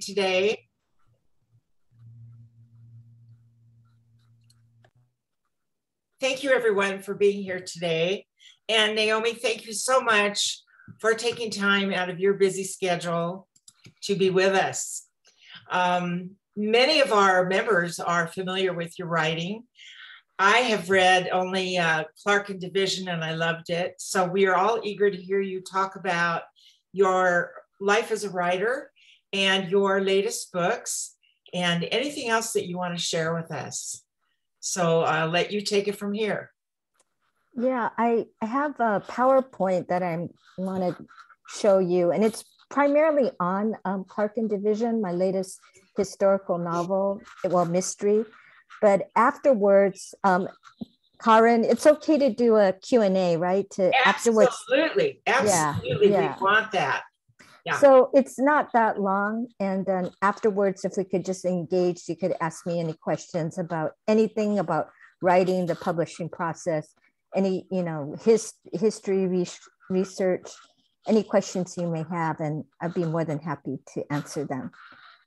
today. Thank you everyone for being here today. And Naomi, thank you so much for taking time out of your busy schedule to be with us. Um, many of our members are familiar with your writing. I have read only uh, Clark and Division and I loved it. So we are all eager to hear you talk about your life as a writer and your latest books and anything else that you want to share with us. So I'll let you take it from here. Yeah, I, I have a PowerPoint that I want to show you, and it's primarily on um, Clark and Division, my latest historical novel, well, mystery. But afterwards, um, Karen, it's okay to do a Q&A, right? To absolutely, afterwards. Absolutely, yeah, yeah. we want that. So it's not that long. And then afterwards, if we could just engage, you could ask me any questions about anything about writing, the publishing process, any, you know, his, history, re- research, any questions you may have, and I'd be more than happy to answer them.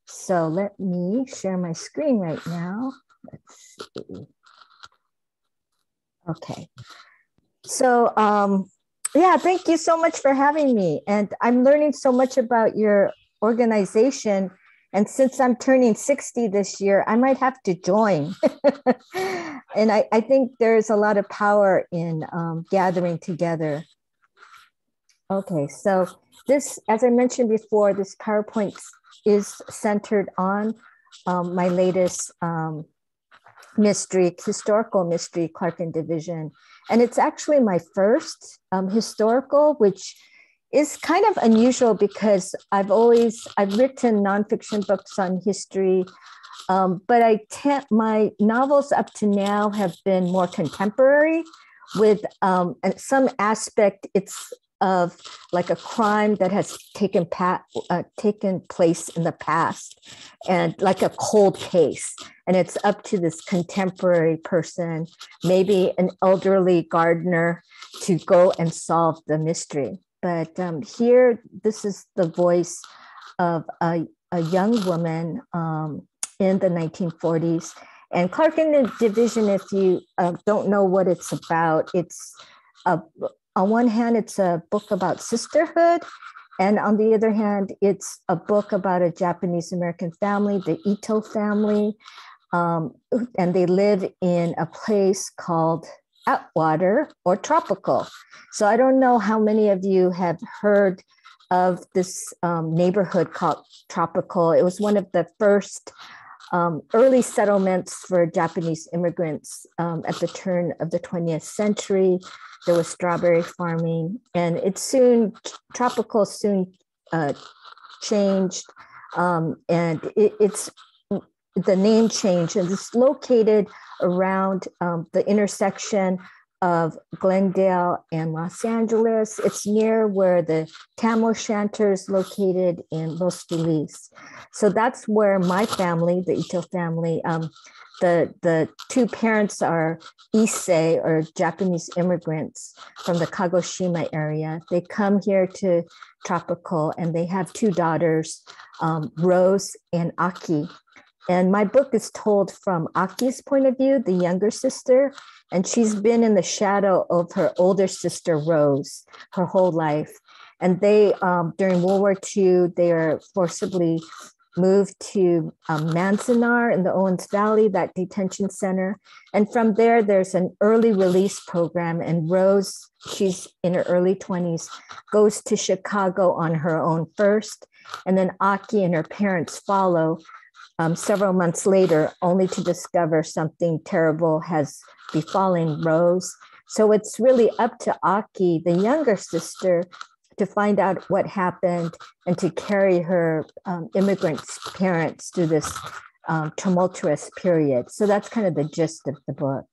So let me share my screen right now. Let's see. Okay. So um, yeah, thank you so much for having me. And I'm learning so much about your organization. And since I'm turning 60 this year, I might have to join. and I, I, think there's a lot of power in um, gathering together. Okay, so this, as I mentioned before, this PowerPoint is centered on um, my latest um, mystery, historical mystery, Clark and Division. And it's actually my first um, historical, which is kind of unusual because I've always I've written nonfiction books on history, um, but I tend my novels up to now have been more contemporary, with um, some aspect it's of like a crime that has taken pa- uh, taken place in the past and like a cold case and it's up to this contemporary person maybe an elderly gardener to go and solve the mystery. But um, here this is the voice of a, a young woman um, in the 1940s and clark in the division if you uh, don't know what it's about it's a, on one hand, it's a book about sisterhood. And on the other hand, it's a book about a Japanese American family, the Ito family. Um, and they live in a place called Atwater or Tropico. So I don't know how many of you have heard of this um, neighborhood called Tropico. It was one of the first um, early settlements for Japanese immigrants um, at the turn of the 20th century. There was strawberry farming, and it soon, tropico soon uh, changed, um, and it, it's the name changed, and it's located around um, the intersection of Glendale and Los Angeles. It's near where the Tam O'Shanter is located in Los Feliz. So that's where my family, the Ito family, um, the, the two parents are Issei or Japanese immigrants from the Kagoshima area. They come here to Tropico and they have two daughters, um, Rose and Aki. And my book is told from Aki's point of view, the younger sister, and she's been in the shadow of her older sister, Rose, her whole life. And they, um, during World War II, they are forcibly moved to um, Manzanar in the Owens Valley, that detention center. And from there, there's an early release program. And Rose, she's in her early 20s, goes to Chicago on her own first. And then Aki and her parents follow um, several months later, only to discover something terrible has befallen Rose. So it's really up to Aki, the younger sister, to find out what happened and to carry her um, immigrant parents through this um, tumultuous period. So that's kind of the gist of the book.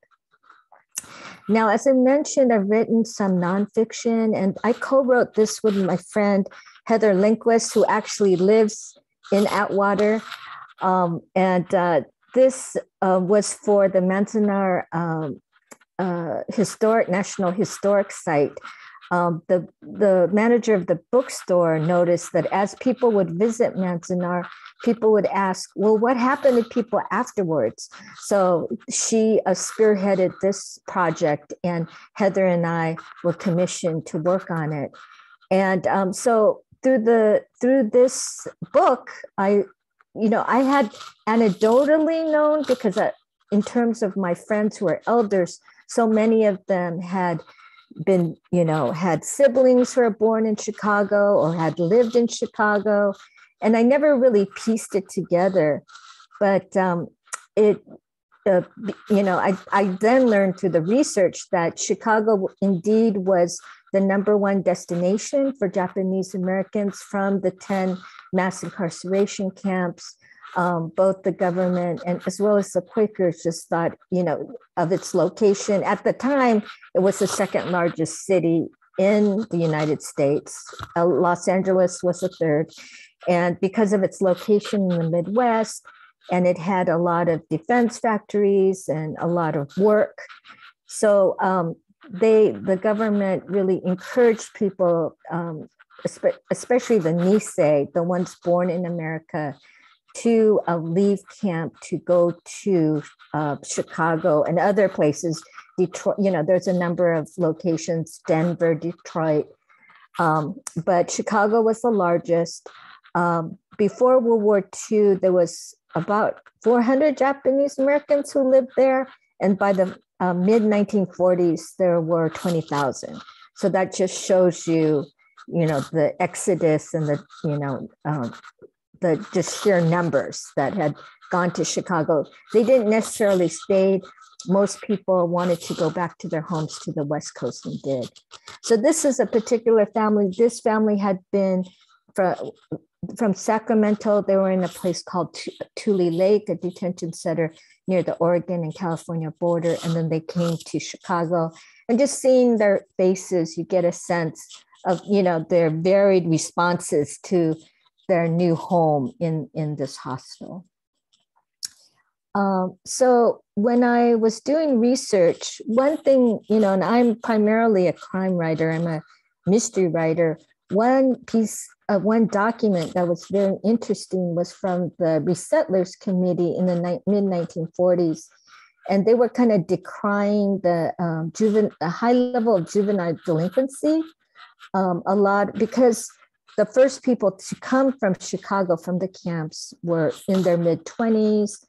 Now, as I mentioned, I've written some nonfiction, and I co wrote this with my friend Heather Lindquist, who actually lives in Atwater. Um, and uh, this uh, was for the Manzanar um, uh, Historic National Historic Site. um, the the manager of the bookstore noticed that as people would visit Manzanar, people would ask, "Well, what happened to people afterwards?" So she uh, spearheaded this project, and Heather and I were commissioned to work on it. And um, so through the through this book, I, you know, I had anecdotally known because I, in terms of my friends who are elders, so many of them had been, you know, had siblings who were born in Chicago or had lived in Chicago. And I never really pieced it together. But um, it, uh, you know, I, I then learned through the research that Chicago indeed was the number one destination for Japanese Americans from the 10 mass incarceration camps um, both the government and as well as the Quakers just thought, you know, of its location. At the time, it was the second largest city in the United States. Uh, Los Angeles was the third. And because of its location in the Midwest, and it had a lot of defense factories and a lot of work. So um, they, the government really encouraged people, um, especially the Nisei, the ones born in America, to uh, leave camp to go to uh, Chicago and other places. Detroit, you know, there's a number of locations, Denver, Detroit, um, but Chicago was the largest. Um, before World War II, there was about 400 Japanese Americans who lived there, and by the uh, mid 1940s, there were 20,000. So that just shows you, you know, the exodus and the, you know, um, the just sheer numbers that had gone to Chicago. They didn't necessarily stay. Most people wanted to go back to their homes to the West Coast and did. So this is a particular family. This family had been from, from Sacramento. They were in a place called Tule Lake, a detention center near the Oregon and California border. And then they came to Chicago. And just seeing their faces, you get a sense of, you know, their varied responses to their new home in, in this hostel. Um, so when I was doing research, one thing, you know, and I'm primarily a crime writer, I'm a mystery writer. One piece of one document that was very interesting was from the Resettlers Committee in the mid 1940s. And they were kind of decrying the um, juvenile, the high level of juvenile delinquency um, a lot because the first people to come from Chicago from the camps were in their mid 20s.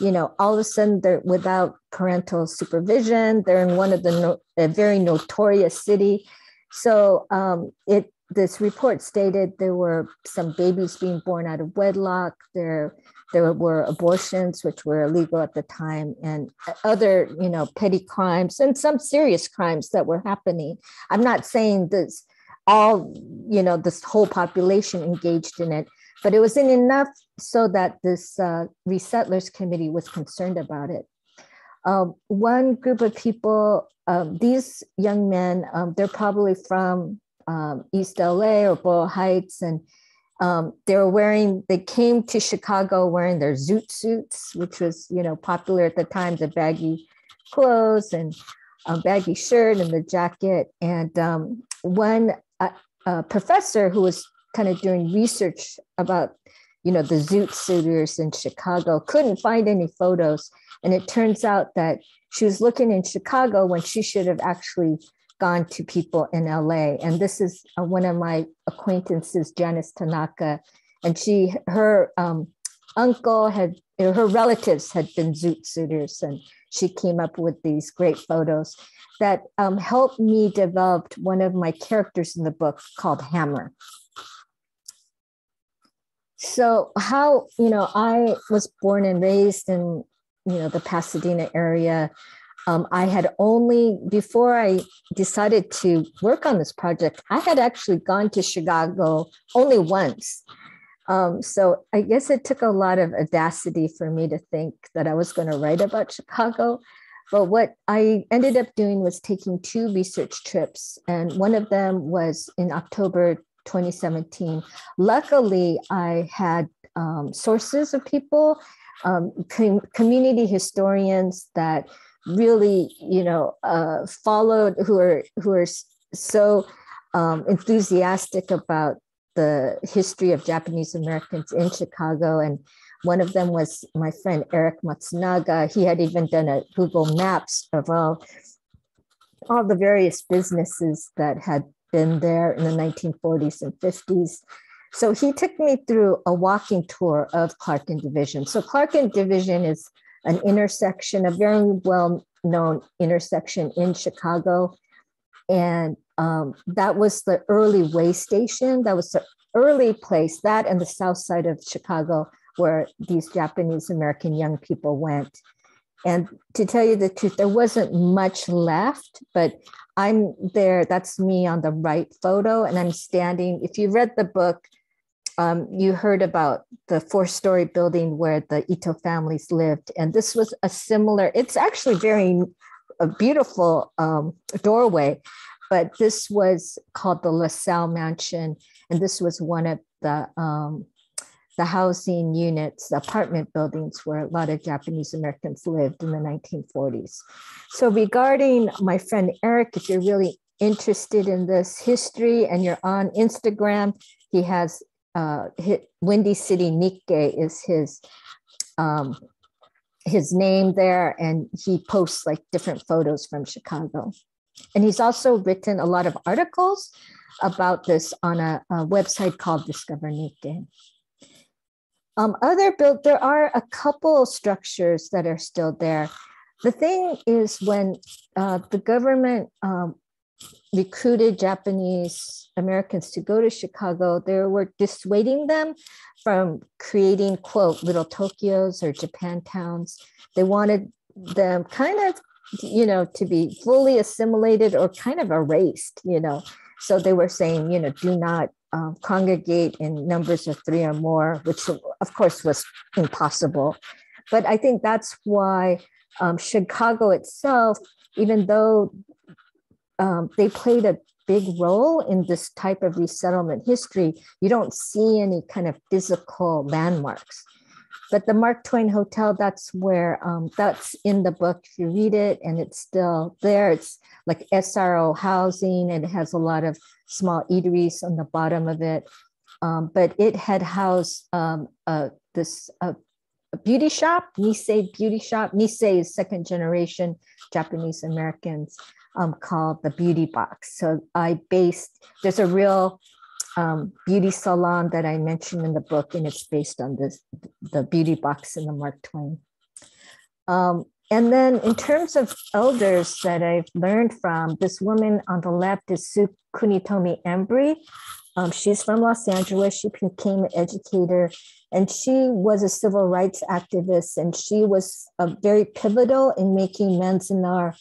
You know, all of a sudden they're without parental supervision. They're in one of the no, a very notorious city. So um, it this report stated there were some babies being born out of wedlock. There there were abortions which were illegal at the time and other you know petty crimes and some serious crimes that were happening i'm not saying this all, you know, this whole population engaged in it. But it wasn't enough so that this uh, resettlers committee was concerned about it. Um, one group of people, um, these young men, um, they're probably from um, East LA or Boyle Heights, and um, they were wearing, they came to Chicago wearing their zoot suits, which was, you know, popular at the time, the baggy clothes and a baggy shirt and the jacket. And um, one professor who was kind of doing research about you know the zoot suiters in chicago couldn't find any photos and it turns out that she was looking in chicago when she should have actually gone to people in la and this is uh, one of my acquaintances janice tanaka and she her um, uncle had her relatives had been zoot suiters and she came up with these great photos that um, helped me develop one of my characters in the book called Hammer. So how, you know, I was born and raised in, you know, the Pasadena area. Um, I had only, before I decided to work on this project, I had actually gone to Chicago only once. Um, so I guess it took a lot of audacity for me to think that I was going to write about Chicago. But what I ended up doing was taking two research trips, and one of them was in October 2017. Luckily, I had um, sources of people, um, com- community historians that really, you know, uh, followed who are who are so um, enthusiastic about the history of Japanese Americans in Chicago. And one of them was my friend Eric Matsunaga. He had even done a Google Maps of all, all the various businesses that had been there in the 1940s and 50s. So he took me through a walking tour of Clark and Division. So Clark and Division is an intersection, a very well known intersection in Chicago. And um, that was the early way station. That was the early place, that and the south side of Chicago, where these Japanese American young people went. And to tell you the truth, there wasn't much left, but I'm there. That's me on the right photo. And I'm standing. If you read the book, um, you heard about the four story building where the Ito families lived. And this was a similar, it's actually very a beautiful um, doorway, but this was called the LaSalle Mansion. And this was one of the, um, the housing units, the apartment buildings where a lot of Japanese Americans lived in the 1940s. So regarding my friend Eric, if you're really interested in this history and you're on Instagram, he has uh, Windy City Nikkei is his um, his name there, and he posts like different photos from Chicago. And he's also written a lot of articles about this on a, a website called Discover Nikkei. Um, other built, there are a couple structures that are still there. The thing is, when uh, the government um, recruited Japanese Americans to go to Chicago, they were dissuading them from creating, quote, little Tokyos or Japan towns. They wanted them kind of, you know, to be fully assimilated or kind of erased, you know. So they were saying, you know, do not um, congregate in numbers of three or more, which of course was impossible. But I think that's why um, Chicago itself, even though um, they played a big role in this type of resettlement history. You don't see any kind of physical landmarks. But the Mark Twain Hotel, that's where, um, that's in the book. If you read it and it's still there, it's like SRO housing and it has a lot of small eateries on the bottom of it. Um, but it had housed um, this beauty shop, Nisei Beauty Shop. Nisei is second generation Japanese Americans um, called the Beauty Box. So I based, there's a real um, beauty salon that I mentioned in the book, and it's based on this, the Beauty Box in the Mark Twain. Um, and then in terms of elders that I've learned from, this woman on the left is Sue Kunitomi Embry. Um, she's from Los Angeles. She became an educator and she was a civil rights activist and she was uh, very pivotal in making Manzanar,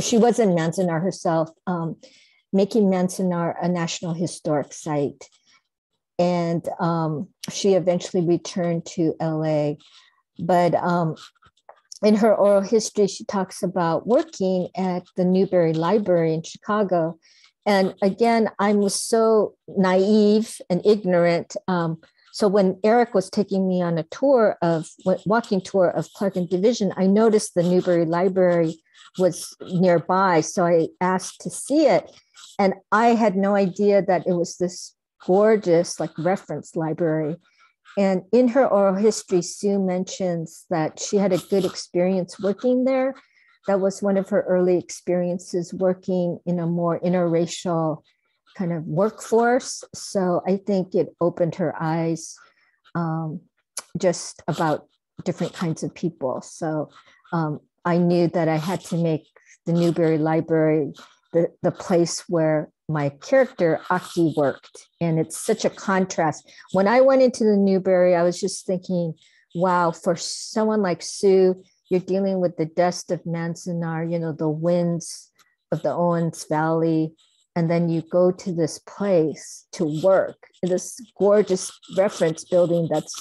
she was in Manzanar herself, um, making Manzanar a national historic site. And um, she eventually returned to LA. But um, in her oral history, she talks about working at the Newberry Library in Chicago. And again, I was so naive and ignorant. Um, so when Eric was taking me on a tour of walking tour of Clark and Division, I noticed the Newberry Library was nearby. So I asked to see it. And I had no idea that it was this gorgeous like reference library. And in her oral history, Sue mentions that she had a good experience working there. That was one of her early experiences working in a more interracial kind of workforce. So I think it opened her eyes um, just about different kinds of people. So um, I knew that I had to make the Newberry Library the, the place where my character Aki worked. And it's such a contrast. When I went into the Newberry, I was just thinking, wow, for someone like Sue, you're dealing with the dust of Manzanar, you know, the winds of the Owens Valley, and then you go to this place to work. This gorgeous reference building that's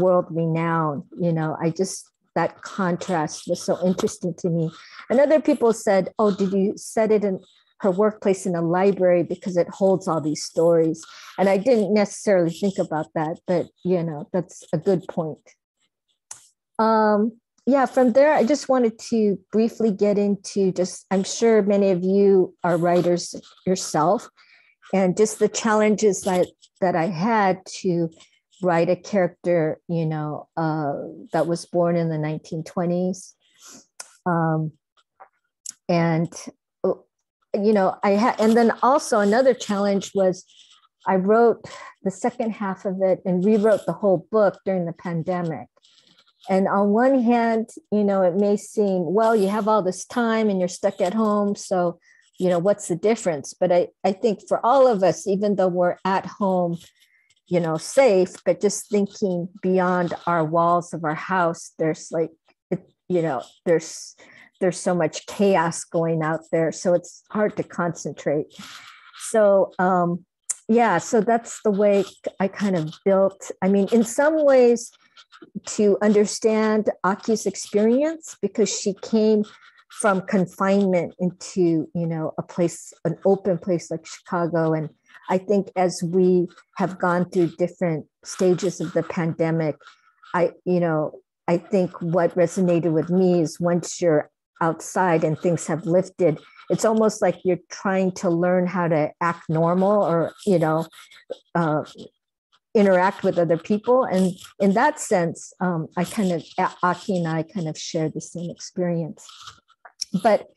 world renowned you know i just that contrast was so interesting to me. And other people said oh did you set it in her workplace in a library because it holds all these stories? And i didn't necessarily think about that but you know that's a good point. Um, yeah, from there, I just wanted to briefly get into just, I'm sure many of you are writers yourself. and just the challenges that that I had to write a character, you know, uh, that was born in the 1920s. Um, and uh, you know, I had, and then also another challenge was I wrote the second half of it and rewrote the whole book during the pandemic. And on one hand, you know, it may seem, well, you have all this time and you're stuck at home. So, you know, what's the difference? But I, I think for all of us, even though we're at home, you know, safe, but just thinking beyond our walls of our house, there's like, it, you know, there's, there's so much chaos going out there. So it's hard to concentrate. So, um, yeah, so that's the way I kind of built. I mean, in some ways, to understand Aki's experience because she came from confinement into you know a place an open place like chicago. And i think as we have gone through different stages of the pandemic i you know i think what resonated with me is once you're outside and things have lifted it's almost like you're trying to learn how to act normal or you know uh, interact with other people. And in that sense, um, I kind of, Aki and I kind of share the same experience. But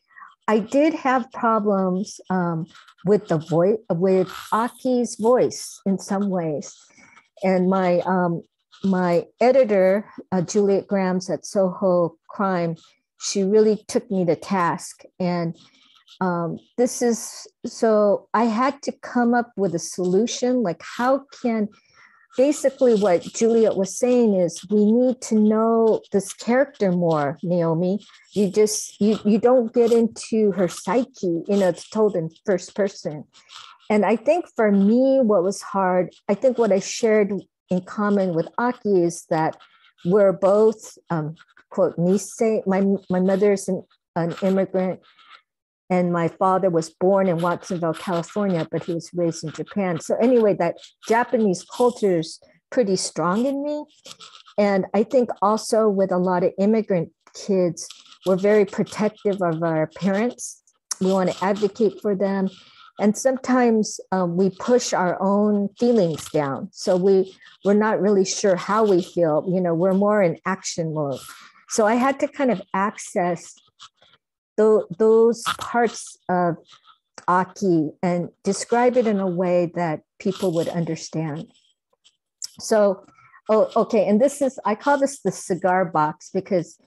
I did have problems um, with the voice, with Aki's voice in some ways. And my, um, my editor, uh, Juliet Grames at Soho Crime, she really took me to task. And um, this is so I had to come up with a solution like, how can basically what Juliet was saying is we need to know this character more, Naomi. You just you you don't get into her psyche, you know, it's told in first person. And I think for me, what was hard, I think what I shared in common with Aki is that we're both um, quote Nisei. My my mother's an, an immigrant and my father was born in Watsonville, California, but he was raised in Japan. So anyway, that Japanese culture is pretty strong in me. And I think also with a lot of immigrant kids, we're very protective of our parents. We want to advocate for them. And sometimes um, we push our own feelings down. So we, we're not really sure how we feel. You know, we're more in action mode. So I had to kind of access th- those parts of Aki and describe it in a way that people would understand. So, oh, okay, and this is, I call this the cigar box because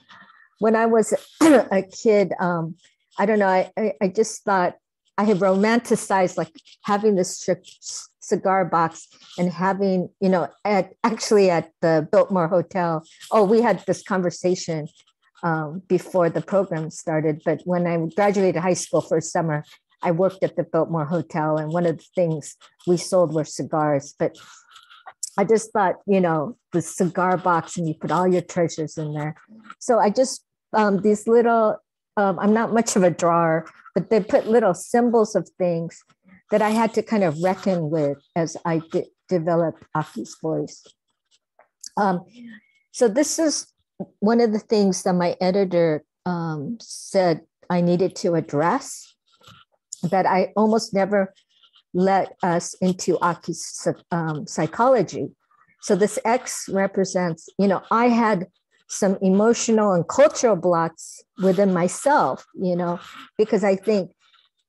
when I was a kid, um, I don't know, I, I, I just thought I had romanticized like having this cigar box and having, you know, at actually at the Biltmore Hotel. Oh, we had this conversation um, before the program started. But when I graduated high school first summer, I worked at the Biltmore Hotel, and one of the things we sold were cigars. But I just thought, you know, the cigar box, and you put all your treasures in there. So I just um, these little. Um, I'm not much of a drawer, but they put little symbols of things that I had to kind of reckon with as I de- developed Aki's voice. Um, so this is one of the things that my editor um, said I needed to address that I almost never let us into Aki's um, psychology. So this X represents, you know, I had some emotional and cultural blocks within myself, you know, because I think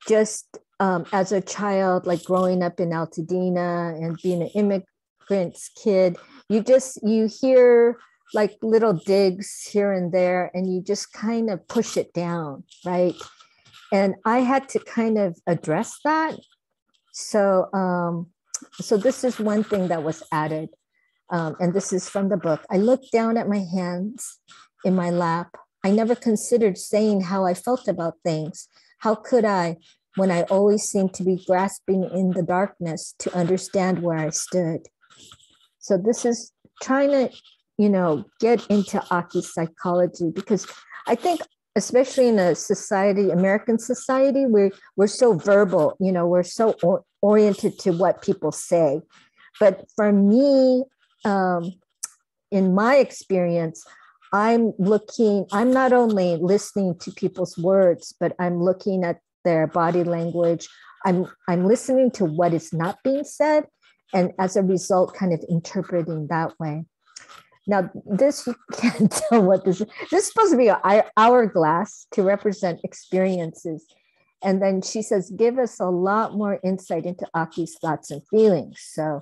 just um, as a child, like growing up in Altadena and being an immigrant's kid, you just you hear like little digs here and there and you just kind of push it down right? And i had to kind of address that. So um so this is one thing that was added um, and this is from the book. I looked down at my hands in my lap. I never considered saying how i felt about things. How could i when i always seemed to be grasping in the darkness to understand where i stood? So this is trying to you know, get into Aki psychology because I think especially in a society, American society, we're we're so verbal, you know, we're so or- oriented to what people say. But for me, um, in my experience, I'm looking, I'm not only listening to people's words, but I'm looking at their body language. I'm I'm listening to what is not being said, and as a result, kind of interpreting that way. Now, this you can't tell what this is. This is supposed to be an hourglass to represent experiences. And then she says, give us a lot more insight into Aki's thoughts and feelings. So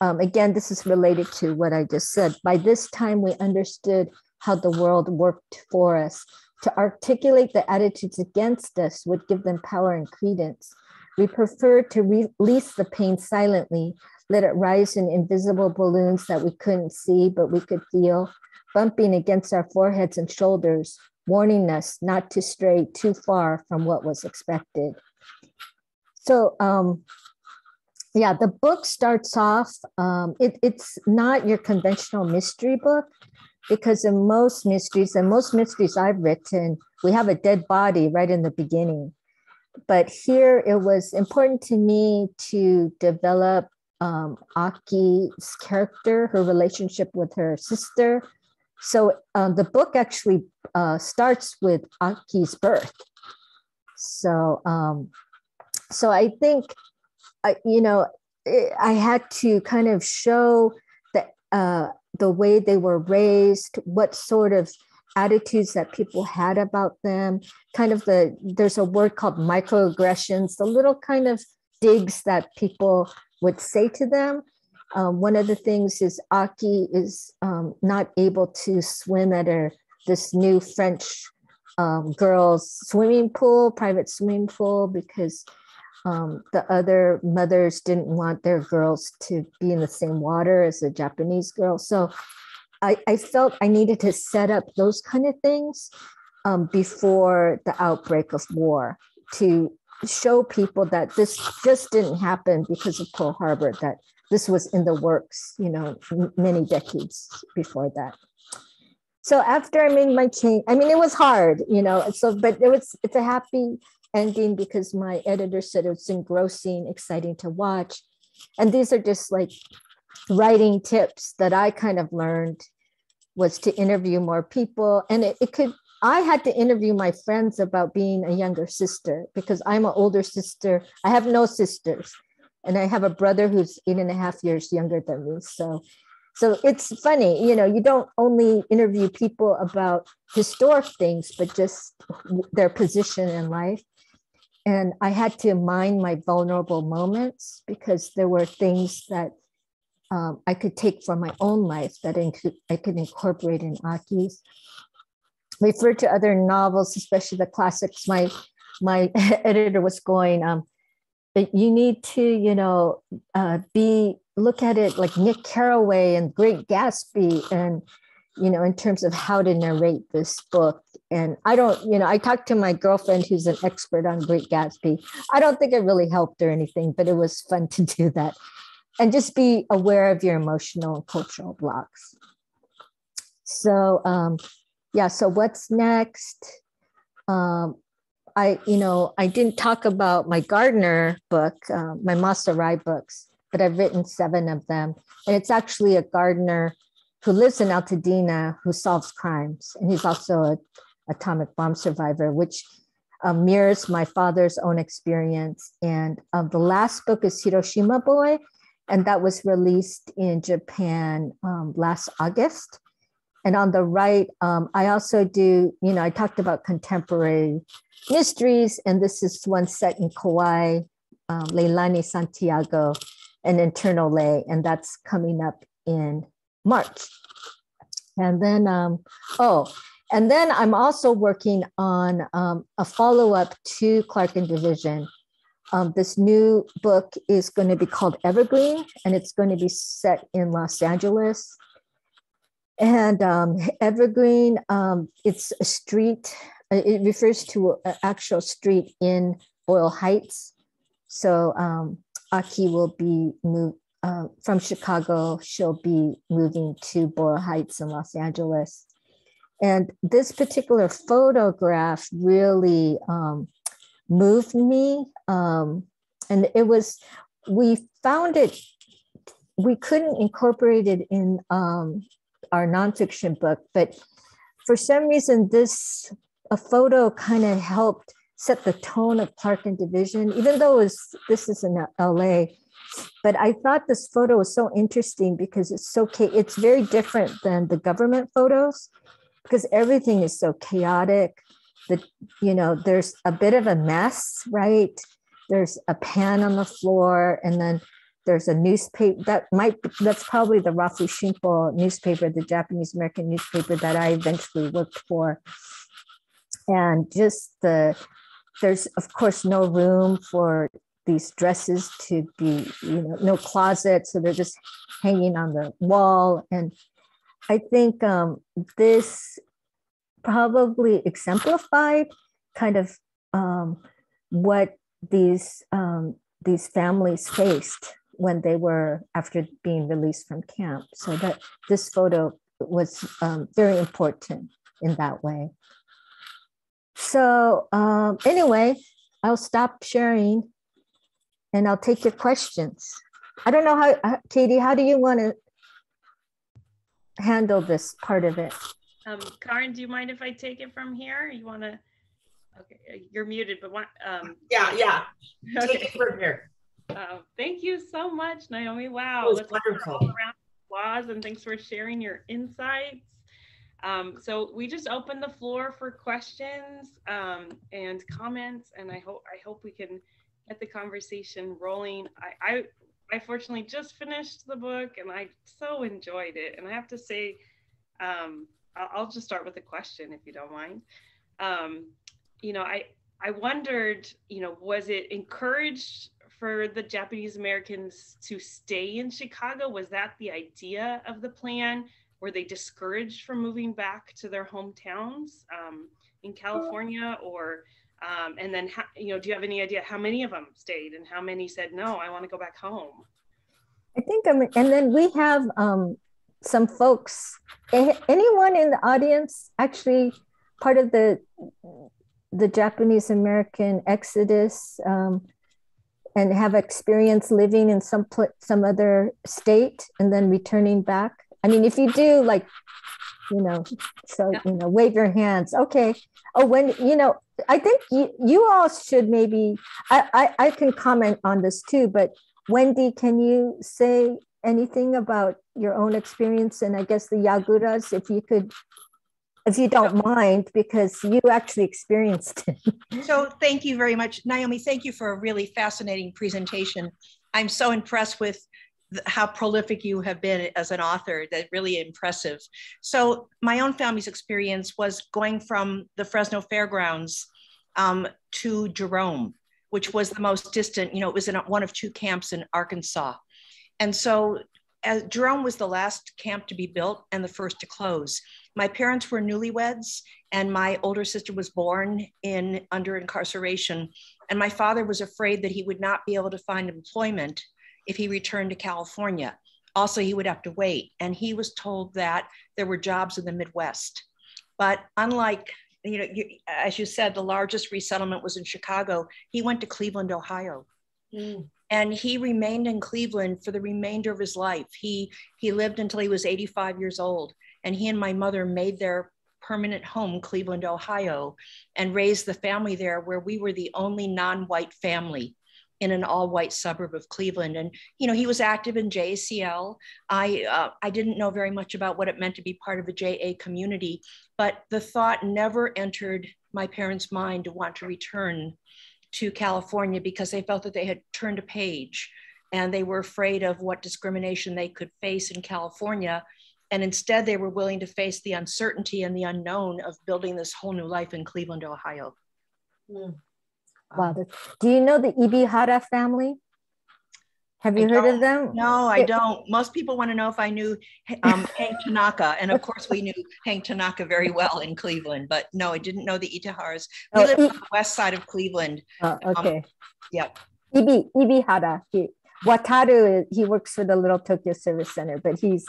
um, again, this is related to what I just said. By this time, we understood how the world worked for us. To articulate the attitudes against us would give them power and credence. We preferred to release the pain silently, let it rise in invisible balloons that we couldn't see, but we could feel, bumping against our foreheads and shoulders, warning us not to stray too far from what was expected. So, um, yeah, the book starts off, um, it, it's not your conventional mystery book because in most mysteries, and most mysteries I've written, we have a dead body right in the beginning. But here it was important to me to develop um, Aki's character, her relationship with her sister. So um, the book actually uh, starts with Aki's birth. So, um, so I think, I, you know, I had to kind of show the uh, the way they were raised, what sort of attitudes that people had about them. Kind of the there's a word called microaggressions, the little kind of digs that people would say to them. Um, one of the things is Aki is um, not able to swim at her this new French um, girls' swimming pool, private swimming pool, because um, the other mothers didn't want their girls to be in the same water as a Japanese girl. So I, I felt I needed to set up those kind of things um, before the outbreak of war to show people that this just didn't happen because of Pearl Harbor, that this was in the works, you know, many decades before that. So after I made my change, I mean, it was hard, you know, so, but it was, it's a happy ending because my editor said it's engrossing, exciting to watch. And these are just like writing tips that I kind of learned was to interview more people. And it, it could I had to interview my friends about being a younger sister because I'm an older sister. I have no sisters, and I have a brother who's eight and a half years younger than me. So, so it's funny, you know, you don't only interview people about historic things, but just their position in life. And I had to mind my vulnerable moments because there were things that um, I could take from my own life that I could incorporate in Aki's refer to other novels, especially the classics. My my editor was going, um, you need to, you know, uh, be look at it like Nick Carraway and Great Gatsby, and you know, in terms of how to narrate this book. And I don't, you know, I talked to my girlfriend who's an expert on Great Gatsby. I don't think it really helped or anything, but it was fun to do that. And just be aware of your emotional and cultural blocks. So um, yeah so what's next? Um, i you know i didn't talk about my Gardner book uh, my Mas Arai books but i've written seven of them. And it's actually a gardener who lives in altadena who solves crimes. And he's also a atomic bomb survivor which uh, mirrors my father's own experience. And um, the last book is hiroshima boy and that was released in japan um, last august and on the right, um, I also do, you know, I talked about contemporary mysteries, and this is one set in Kauai, um, Leilani Santiago, an internal lay, and that's coming up in March. And then, um, oh, and then I'm also working on um, a follow up to Clark and Division. Um, this new book is going to be called Evergreen, and it's going to be set in Los Angeles. And um, Evergreen, um, it's a street, uh, it refers to an actual street in Boyle Heights. So um, Aki will be moved uh, from Chicago, she'll be moving to Boyle Heights in Los Angeles. And this particular photograph really um, moved me. Um, and it was, we found it, we couldn't incorporate it in um, our nonfiction book, but for some reason, this a photo kind of helped set the tone of Clark and Division, even though was, this is in LA. But I thought this photo was so interesting because it's so it's very different than the government photos because everything is so chaotic. The you know there's a bit of a mess, right? There's a pan on the floor, and then there's a newspaper that might that's probably the Rafu Shimpo newspaper, the Japanese American newspaper that I eventually worked for. And just the there's of course no room for these dresses to be, you know, no closet, so they're just hanging on the wall. And I think um, this probably exemplified kind of um, what these um, these families faced when they were after being released from camp. So that this photo was um, very important in that way. So um, anyway, I'll stop sharing and I'll take your questions. I don't know how, Katie, how do you want to handle this part of it? Um, Karen, do you mind if I take it from here? You want to? Okay, you're muted, but what? Um, yeah, yeah. Okay. Take it from here. Uh, thank you so much, Naomi. Wow, it was wonderful. All around applause and thanks for sharing your insights. Um, so we just opened the floor for questions um, and comments, and I hope I hope we can get the conversation rolling. I, I I fortunately just finished the book, and I so enjoyed it. And I have to say, um, I'll, I'll, just start with a question, if you don't mind. Um, you know, I I wondered, you know, was it encouraged for the Japanese Americans to stay in Chicago? Was that the idea of the plan? Were they discouraged from moving back to their hometowns um, in California? Or, um, and then, you know, do you have any idea how many of them stayed and how many said, no, I want to go back home? I think, um, and then we have um, some folks, anyone in the audience actually part of the the Japanese American exodus um, and have experience living in some pl- some other state and then returning back. I mean if you do like you know so yeah. you know wave your hands. Okay. Oh when you know i think you, you all should maybe I, I i can comment on this too but wendy can you say anything about your own experience? And i guess the yaguras if you could if you don't mind, because you actually experienced it. so thank you very much, Naomi. Thank you for a really fascinating presentation. I'm so impressed with how prolific you have been as an author that really impressive so my own family's experience was going from the fresno fairgrounds um, to jerome which was the most distant you know it was in one of two camps in arkansas and so as jerome was the last camp to be built and the first to close. My parents were newlyweds and my older sister was born in under incarceration. And my father was afraid that he would not be able to find employment if he returned to california. Also he would have to wait. And he was told that there were jobs in the midwest. But unlike you know you, as you said the largest resettlement was in chicago. He went to cleveland ohio. Mm. And he remained in cleveland for the remainder of his life he he lived until he was 85 years old and he and my mother made their permanent home, Cleveland, Ohio, and raised the family there where we were the only non-white family in an all-white suburb of Cleveland. And you know, he was active in JACL. I uh, I didn't know very much about what it meant to be part of a JA community, but the thought never entered my parents' mind to want to return to California because they felt that they had turned a page and they were afraid of what discrimination they could face in California and instead, they were willing to face the uncertainty and the unknown of building this whole new life in Cleveland, Ohio. Mm. Wow. Do you know the Ibihara family? Have you I heard of them? No, I don't. Most people want to know if I knew um, Hank Tanaka. And of course, we knew Hank Tanaka very well in Cleveland, but no, I didn't know the Itahars. We oh, live on the west side of Cleveland. Oh, okay. Um, yep. Ibi, Ibihara. He, Wataru, he works for the Little Tokyo Service Center, but he's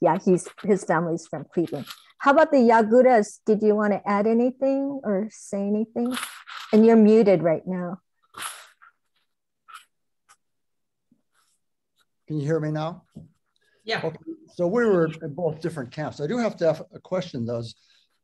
yeah, he's his family's from Cleveland. How about the Yaguras? Did you want to add anything or say anything? And you're muted right now. Can you hear me now? Yeah. Okay. So we were in both different camps. I do have to have a question though. Is,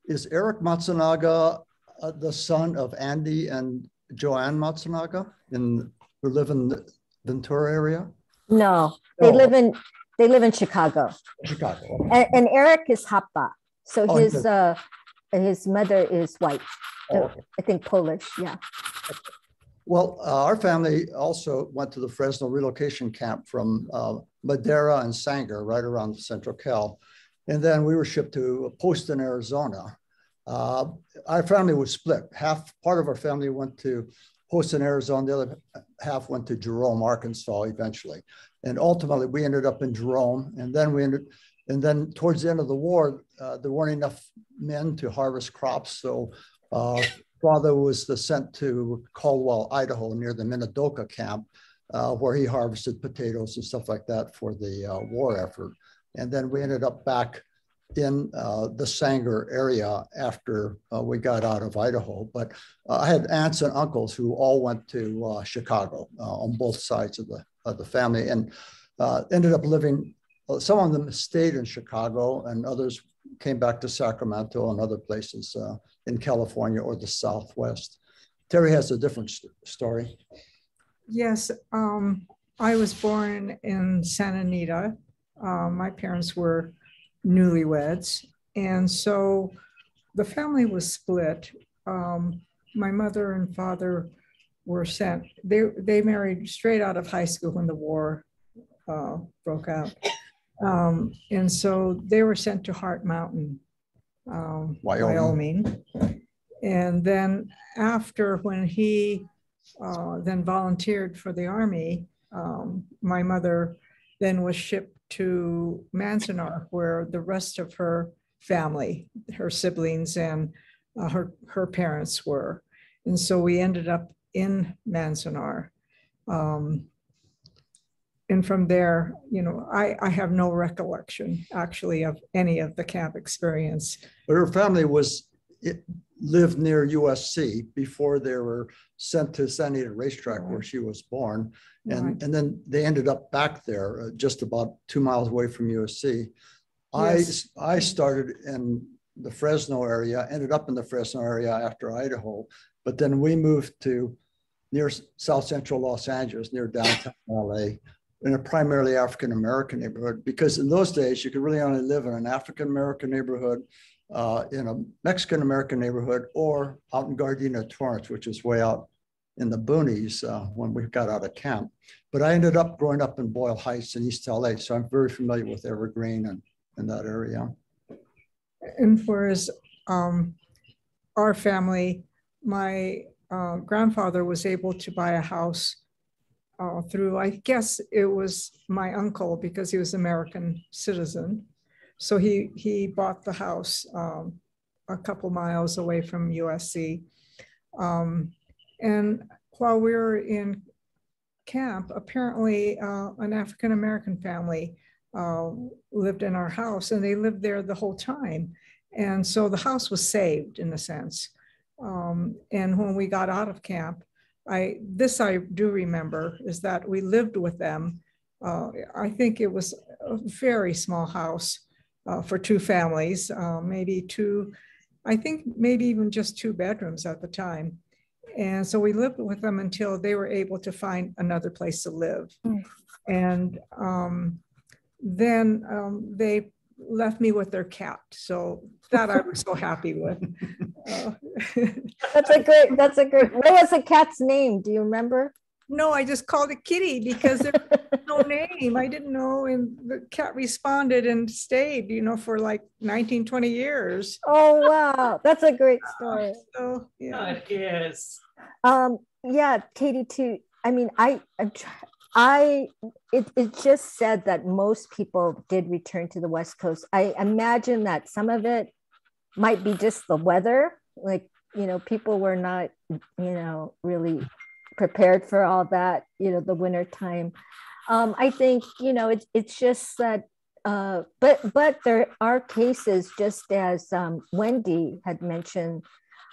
is Eric Matsunaga uh, the son of Andy and Joanne Matsunaga in who live in the Ventura area? No, they No. live in they live in Chicago. Chicago. And, and Eric is Hapa. So Oh, his uh his mother is white. Oh, okay. I think Polish. Yeah. Well, uh, our family also went to the Fresno relocation camp from uh, Madera and Sanger, right around Central Cal. And then we were shipped to Poston, Arizona. Uh, our family was split. Half part of our family went to Poston, Arizona. The other half went to Jerome, Arkansas, eventually. And ultimately, we ended up in Jerome. And then we ended, and then towards the end of the war, uh, there weren't enough men to harvest crops. So uh, father was sent to Caldwell, Idaho, near the Minidoka camp, uh, where he harvested potatoes and stuff like that for the uh, war effort. And then we ended up back in uh, the Sanger area after uh, we got out of Idaho. But uh, I had aunts and uncles who all went to uh, Chicago on both sides of the of the family, and ended up living. Some of them stayed in Chicago, and others came back to Sacramento and other places in California or the Southwest. Terry has a different st- story. Yes, um, I was born in Santa Anita. Uh, my parents were newlyweds, and so the family was split. Um, my mother and father were sent. They they married straight out of high school when the war uh, broke out, um, and so they were sent to Heart Mountain, um, Wyoming. Wyoming. And then after when he uh, then volunteered for the army. Um, my mother then was shipped to Manzanar, where the rest of her family, her siblings, and uh, her her parents were, and so we ended up in Manzanar. Um, and from there, you know, I, I have no recollection actually of any of the camp experience. But her family was it lived near USC before they were sent to Santa Anita Racetrack where she was born. Right. And, and then they ended up back there, uh, just about two miles away from USC. Yes. I I started in the Fresno area, ended up in the Fresno area after Idaho, but then we moved to near South Central Los Angeles, near downtown LA, in a primarily African American neighborhood. Because in those days, you could really only live in an African American neighborhood, uh, in a Mexican American neighborhood, or out in Gardena Torrance, which is way out in the boonies uh, when we got out of camp. But I ended up growing up in Boyle Heights in East LA, so I'm very familiar with Evergreen and in that area. And whereas um, our family, my uh, grandfather was able to buy a house uh, through, I guess it was my uncle because he was American citizen. So he he bought the house um, a couple miles away from USC. Um, and while we were in camp, apparently uh, an African American family uh, lived in our house and they lived there the whole time. And so the house was saved in a sense. Um, and when we got out of camp, I this I do remember is that we lived with them. Uh, I think it was a very small house uh, for two families, uh, maybe two, I think maybe even just two bedrooms at the time. And so we lived with them until they were able to find another place to live. Mm. And um, then um, they left me with their cat. So that I was so happy with. That's a great, that's a great, what was the cat's name? Do you remember? no, I just called it Kitty because there was no name. I didn't know. And the cat responded and stayed, you know, for like 19, 20 years. Oh, wow. That's a great story. So, yeah. It is. Um, yeah, Katie, too. I mean, I, I'm try- I, it, it just said that most people did return to the West Coast. I imagine that some of it might be just the weather. Like, you know, people were not, you know, really prepared for all that, you know, the winter time. Um, I think, you know, it's, it's just that, uh, but, but there are cases, just as um, Wendy had mentioned,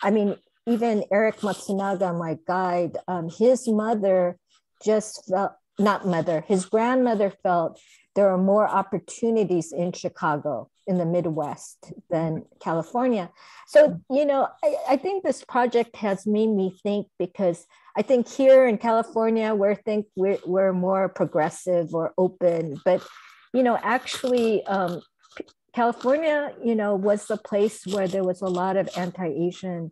I mean, even Eric Matsunaga, my guide, um, his mother just felt, not mother, his grandmother felt there are more opportunities in Chicago, in the Midwest, than California. So, you know, I, I think this project has made me think because I think here in California, we're think we're, we're more progressive or open, but you know, actually, um, California, you know, was the place where there was a lot of anti-Asian,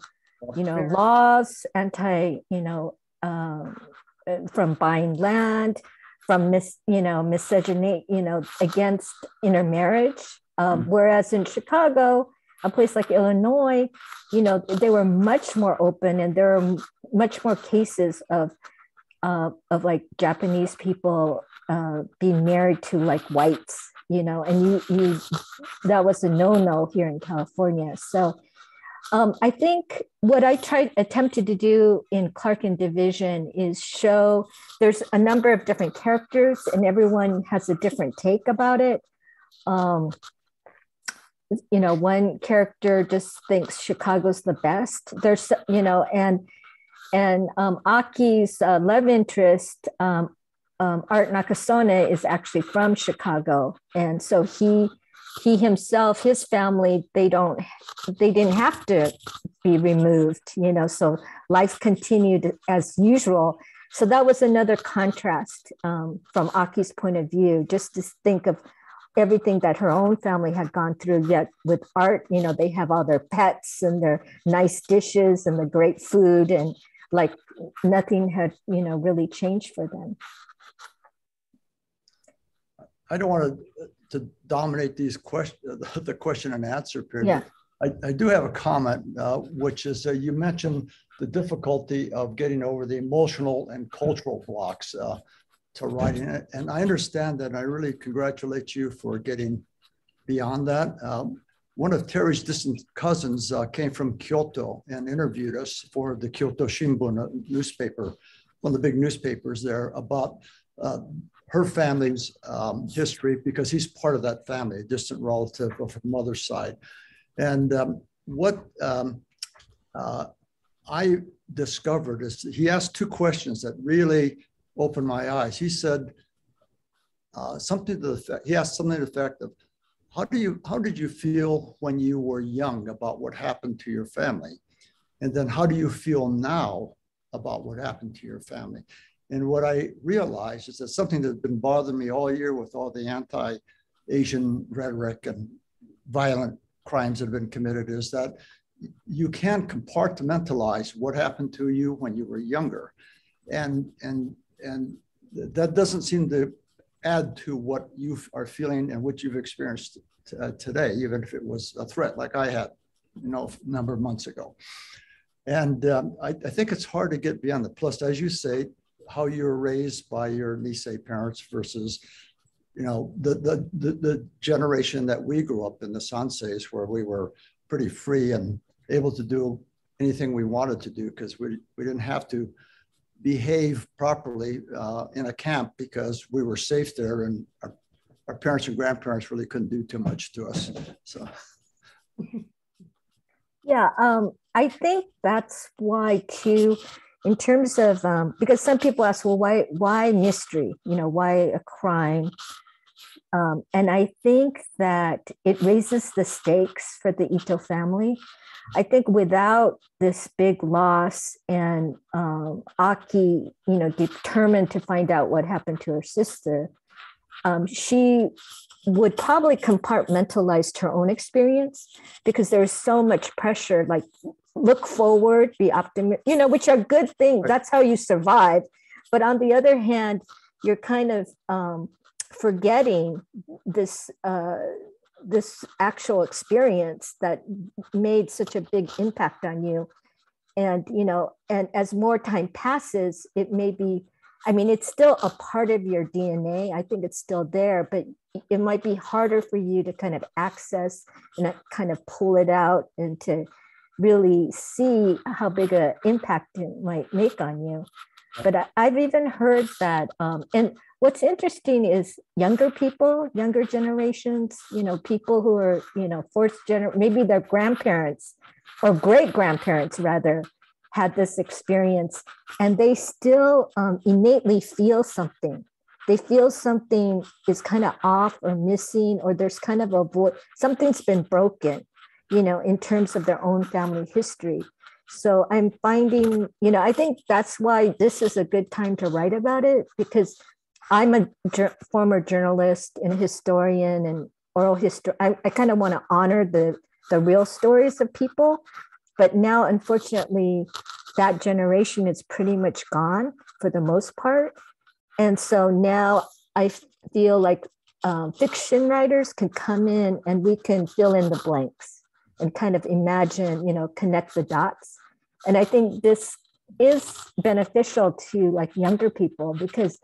you know, laws, anti, you know, um, from buying land, from mis, you know, miscegenate, you know, against intermarriage. Um, mm-hmm. Whereas in Chicago, a place like Illinois, you know, they were much more open, and there are much more cases of uh, of like Japanese people uh, being married to like whites, you know, and you you that was a no no here in California. So um, I think what I tried attempted to do in Clark and Division is show there's a number of different characters and everyone has a different take about it. Um, you know, one character just thinks Chicago's the best. There's, you know, and and um, Aki's uh, love interest, um, um, Art Nakasone, is actually from Chicago, and so he he himself, his family, they don't, they didn't have to be removed, you know. So life continued as usual. So that was another contrast um, from Aki's point of view, just to think of everything that her own family had gone through. Yet with art, you know, they have all their pets and their nice dishes and the great food, and like nothing had, you know, really changed for them. I don't want to to dominate these question the question and answer period. Yeah. I, I do have a comment, uh, which is uh, you mentioned the difficulty of getting over the emotional and cultural blocks. Uh, to writing it. And I understand that. I really congratulate you for getting beyond that. Um, one of Terry's distant cousins uh, came from Kyoto and interviewed us for the Kyoto Shimbun newspaper, one of the big newspapers there, about uh, her family's um, history because he's part of that family, a distant relative of her mother's side. And um, what um, uh, I discovered is he asked two questions that really opened my eyes. He said uh, something to the effect, he asked something to the effect of, how do you, how did you feel when you were young about what happened to your family? And then how do you feel now about what happened to your family? And what I realized is that something that's been bothering me all year with all the anti-Asian rhetoric and violent crimes that have been committed is that you can't compartmentalize what happened to you when you were younger. And, and and that doesn't seem to add to what you are feeling and what you've experienced uh, today, even if it was a threat like I had, you know, a number of months ago. And um, I, I, think it's hard to get beyond the plus, as you say, how you were raised by your Nisei parents versus, you know, the, the, the, the generation that we grew up in, the Sanseis, where we were pretty free and able to do anything we wanted to do because we, we didn't have to behave properly uh, in a camp because we were safe there and our, our parents and grandparents really couldn't do too much to us. So. Yeah, um, I think that's why too, in terms of um, because some people ask, well, why why mystery? You know, why a crime? Um, and I think that it raises the stakes for the Ito family I think without this big loss and um, Aki, you know, determined to find out what happened to her sister, um, she would probably compartmentalize her own experience because there's so much pressure. Like, look forward, be optimistic, you know, which are good things. That's how you survive. But on the other hand, you're kind of um, forgetting this. Uh, this actual experience that made such a big impact on you and you know and as more time passes it may be i mean it's still a part of your dna i think it's still there but it might be harder for you to kind of access and kind of pull it out and to really see how big an impact it might make on you. But I, have even heard that um, and what's interesting is younger people younger generations you know people who are you know fourth generation maybe their grandparents or great grandparents rather had this experience and they still um, innately feel something they feel something is kind of off or missing, or there's kind of a void, something's been broken, you know, in terms of their own family history. So I'm finding, you know, I think that's why this is a good time to write about it because I'm a former journalist and historian and oral history. I, I kind of want to honor the the real stories of people, but now unfortunately, that generation is pretty much gone for the most part, and so now I feel like um, fiction writers can come in and we can fill in the blanks and kind of imagine, you know, connect the dots and I think this is beneficial to like younger people because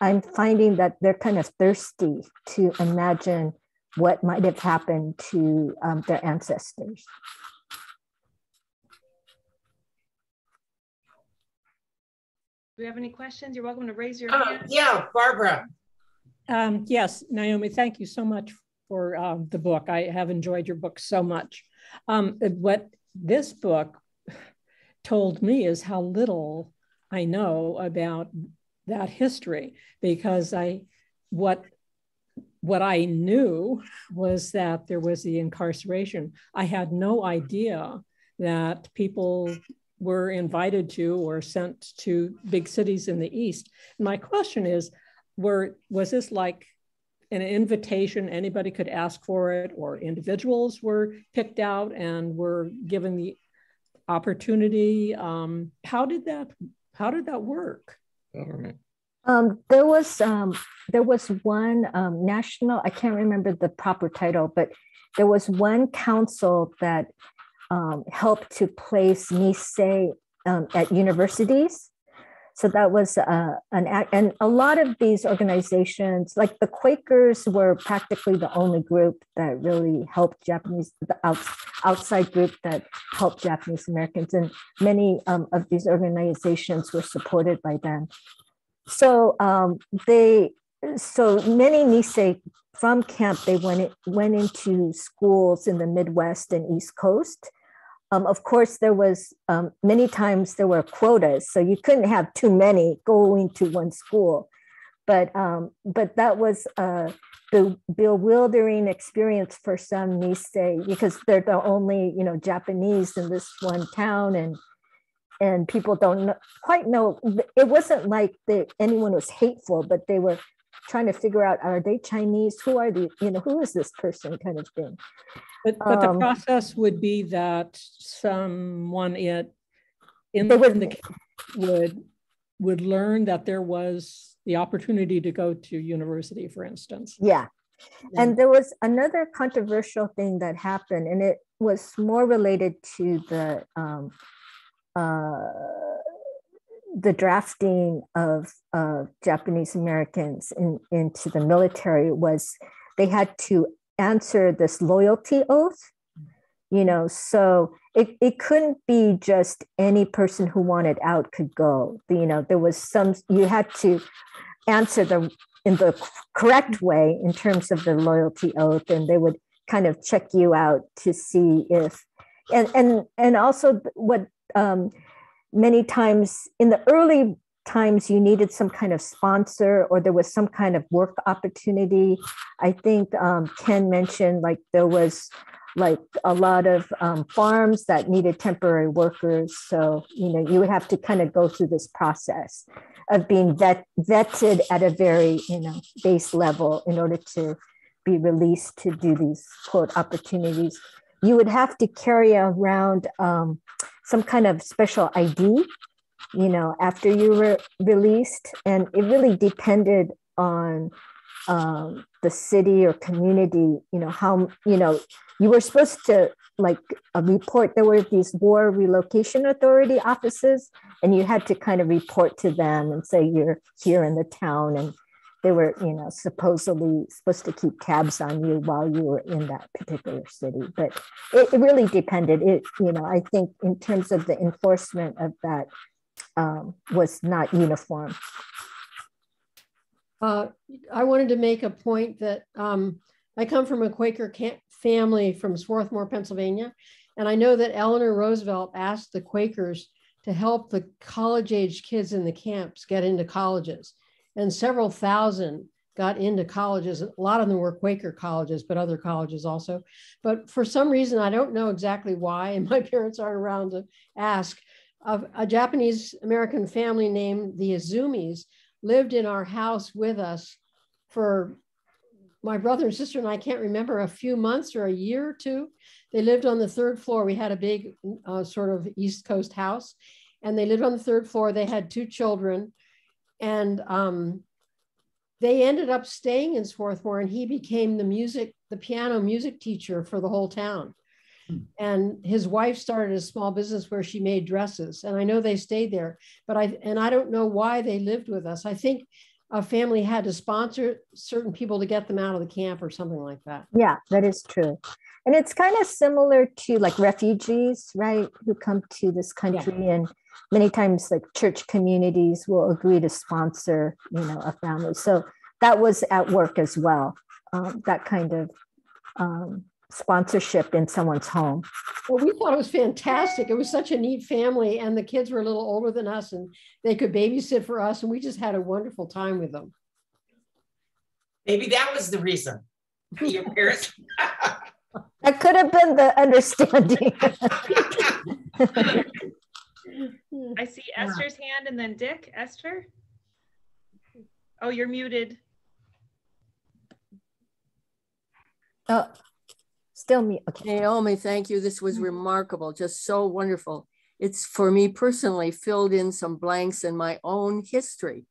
I'm finding that they're kind of thirsty to imagine what might have happened to um, their ancestors. Do we have any questions? You're welcome to raise your uh, hand. Yeah, Barbara. Um, yes, Naomi, thank you so much for um, the book. I have enjoyed your book so much. Um, what this book told me is how little I know about that history because I what what I knew was that there was the incarceration. I had no idea that people were invited to or sent to big cities in the East. my question is, were was this like an invitation anybody could ask for it or individuals were picked out and were given the opportunity. Um, how did that how did that work? Government. Um, there was um, there was one um, national. I can't remember the proper title, but there was one council that um, helped to place Nisei um, at universities so that was uh, an act, and a lot of these organizations, like the Quakers, were practically the only group that really helped Japanese, the out, outside group that helped Japanese Americans, and many um, of these organizations were supported by them. So um, they, so many Nisei from camp, they went went into schools in the Midwest and East Coast um, of course, there was um, many times there were quotas, so you couldn't have too many going to one school. But um, but that was a bewildering experience for some Nisei because they're the only you know Japanese in this one town, and and people don't know, quite know. It wasn't like the, anyone was hateful, but they were trying to figure out are they Chinese? Who are the you know who is this person kind of thing. But, but the um, process would be that someone it in, the, in the would would learn that there was the opportunity to go to university, for instance. Yeah. yeah. And there was another controversial thing that happened, and it was more related to the um, uh, the drafting of uh, Japanese Americans in, into the military was they had to answer this loyalty oath you know so it, it couldn't be just any person who wanted out could go. You know there was some you had to answer the in the correct way in terms of the loyalty oath and they would kind of check you out to see if and and and also what um, many times in the early times you needed some kind of sponsor or there was some kind of work opportunity. I think um, Ken mentioned like there was like a lot of um, farms that needed temporary workers. So, you know, you would have to kind of go through this process of being vet, vetted at a very, you know, base level in order to be released to do these quote opportunities. You would have to carry around um, some kind of special ID you know, after you were released. And it really depended on um, the city or community, you know, how, you know, you were supposed to like a report. There were these war relocation authority offices, and you had to kind of report to them and say you're here in the town. And they were, you know, supposedly supposed to keep tabs on you while you were in that particular city. But it, it really depended. It, you know, I think in terms of the enforcement of that um, was not uniform. Uh, I wanted to make a point that um, I come from a Quaker family from Swarthmore, Pennsylvania, and I know that Eleanor Roosevelt asked the Quakers to help the college age kids in the camps get into colleges. And several thousand got into colleges. A lot of them were Quaker colleges, but other colleges also. But for some reason, I don't know exactly why, and my parents aren't around to ask. A, a Japanese American family named the Izumis lived in our house with us for my brother and sister and I can't remember a few months or a year or two. They lived on the third floor. We had a big uh, sort of East Coast house, and they lived on the third floor. They had two children, and um, they ended up staying in Swarthmore, and he became the music, the piano music teacher for the whole town. Hmm. And his wife started a small business where she made dresses, and I know they stayed there. But I and I don't know why they lived with us. I think a family had to sponsor certain people to get them out of the camp or something like that. Yeah, that is true. And it's kind of similar to like refugees, right, who come to this country yeah. and many times like church communities will agree to sponsor, you know, a family. So that was at work as well. Um, that kind of um, sponsorship in someone's home. Well, we thought it was fantastic. It was such a neat family, and the kids were a little older than us, and they could babysit for us, and we just had a wonderful time with them. Maybe that was the reason. Your parents. that could have been the understanding. I see Esther's hand and then Dick. Esther? Oh, you're muted. Oh, Still me. Okay. Naomi, thank you. This was mm. remarkable, just so wonderful. It's for me personally filled in some blanks in my own history.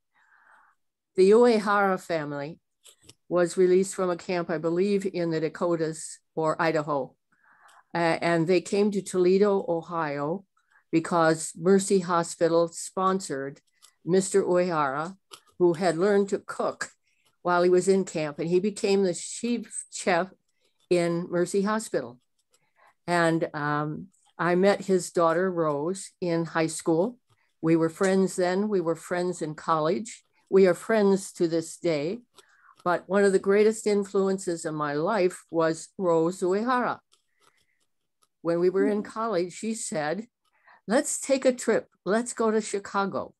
The Uehara family was released from a camp, I believe, in the Dakotas or Idaho. Uh, and they came to Toledo, Ohio, because Mercy Hospital sponsored Mr. Uehara, who had learned to cook while he was in camp. And he became the chief chef, in Mercy Hospital. And um, I met his daughter, Rose, in high school. We were friends then, we were friends in college. We are friends to this day. But one of the greatest influences in my life was Rose Uehara. When we were in college, she said, Let's take a trip. Let's go to Chicago.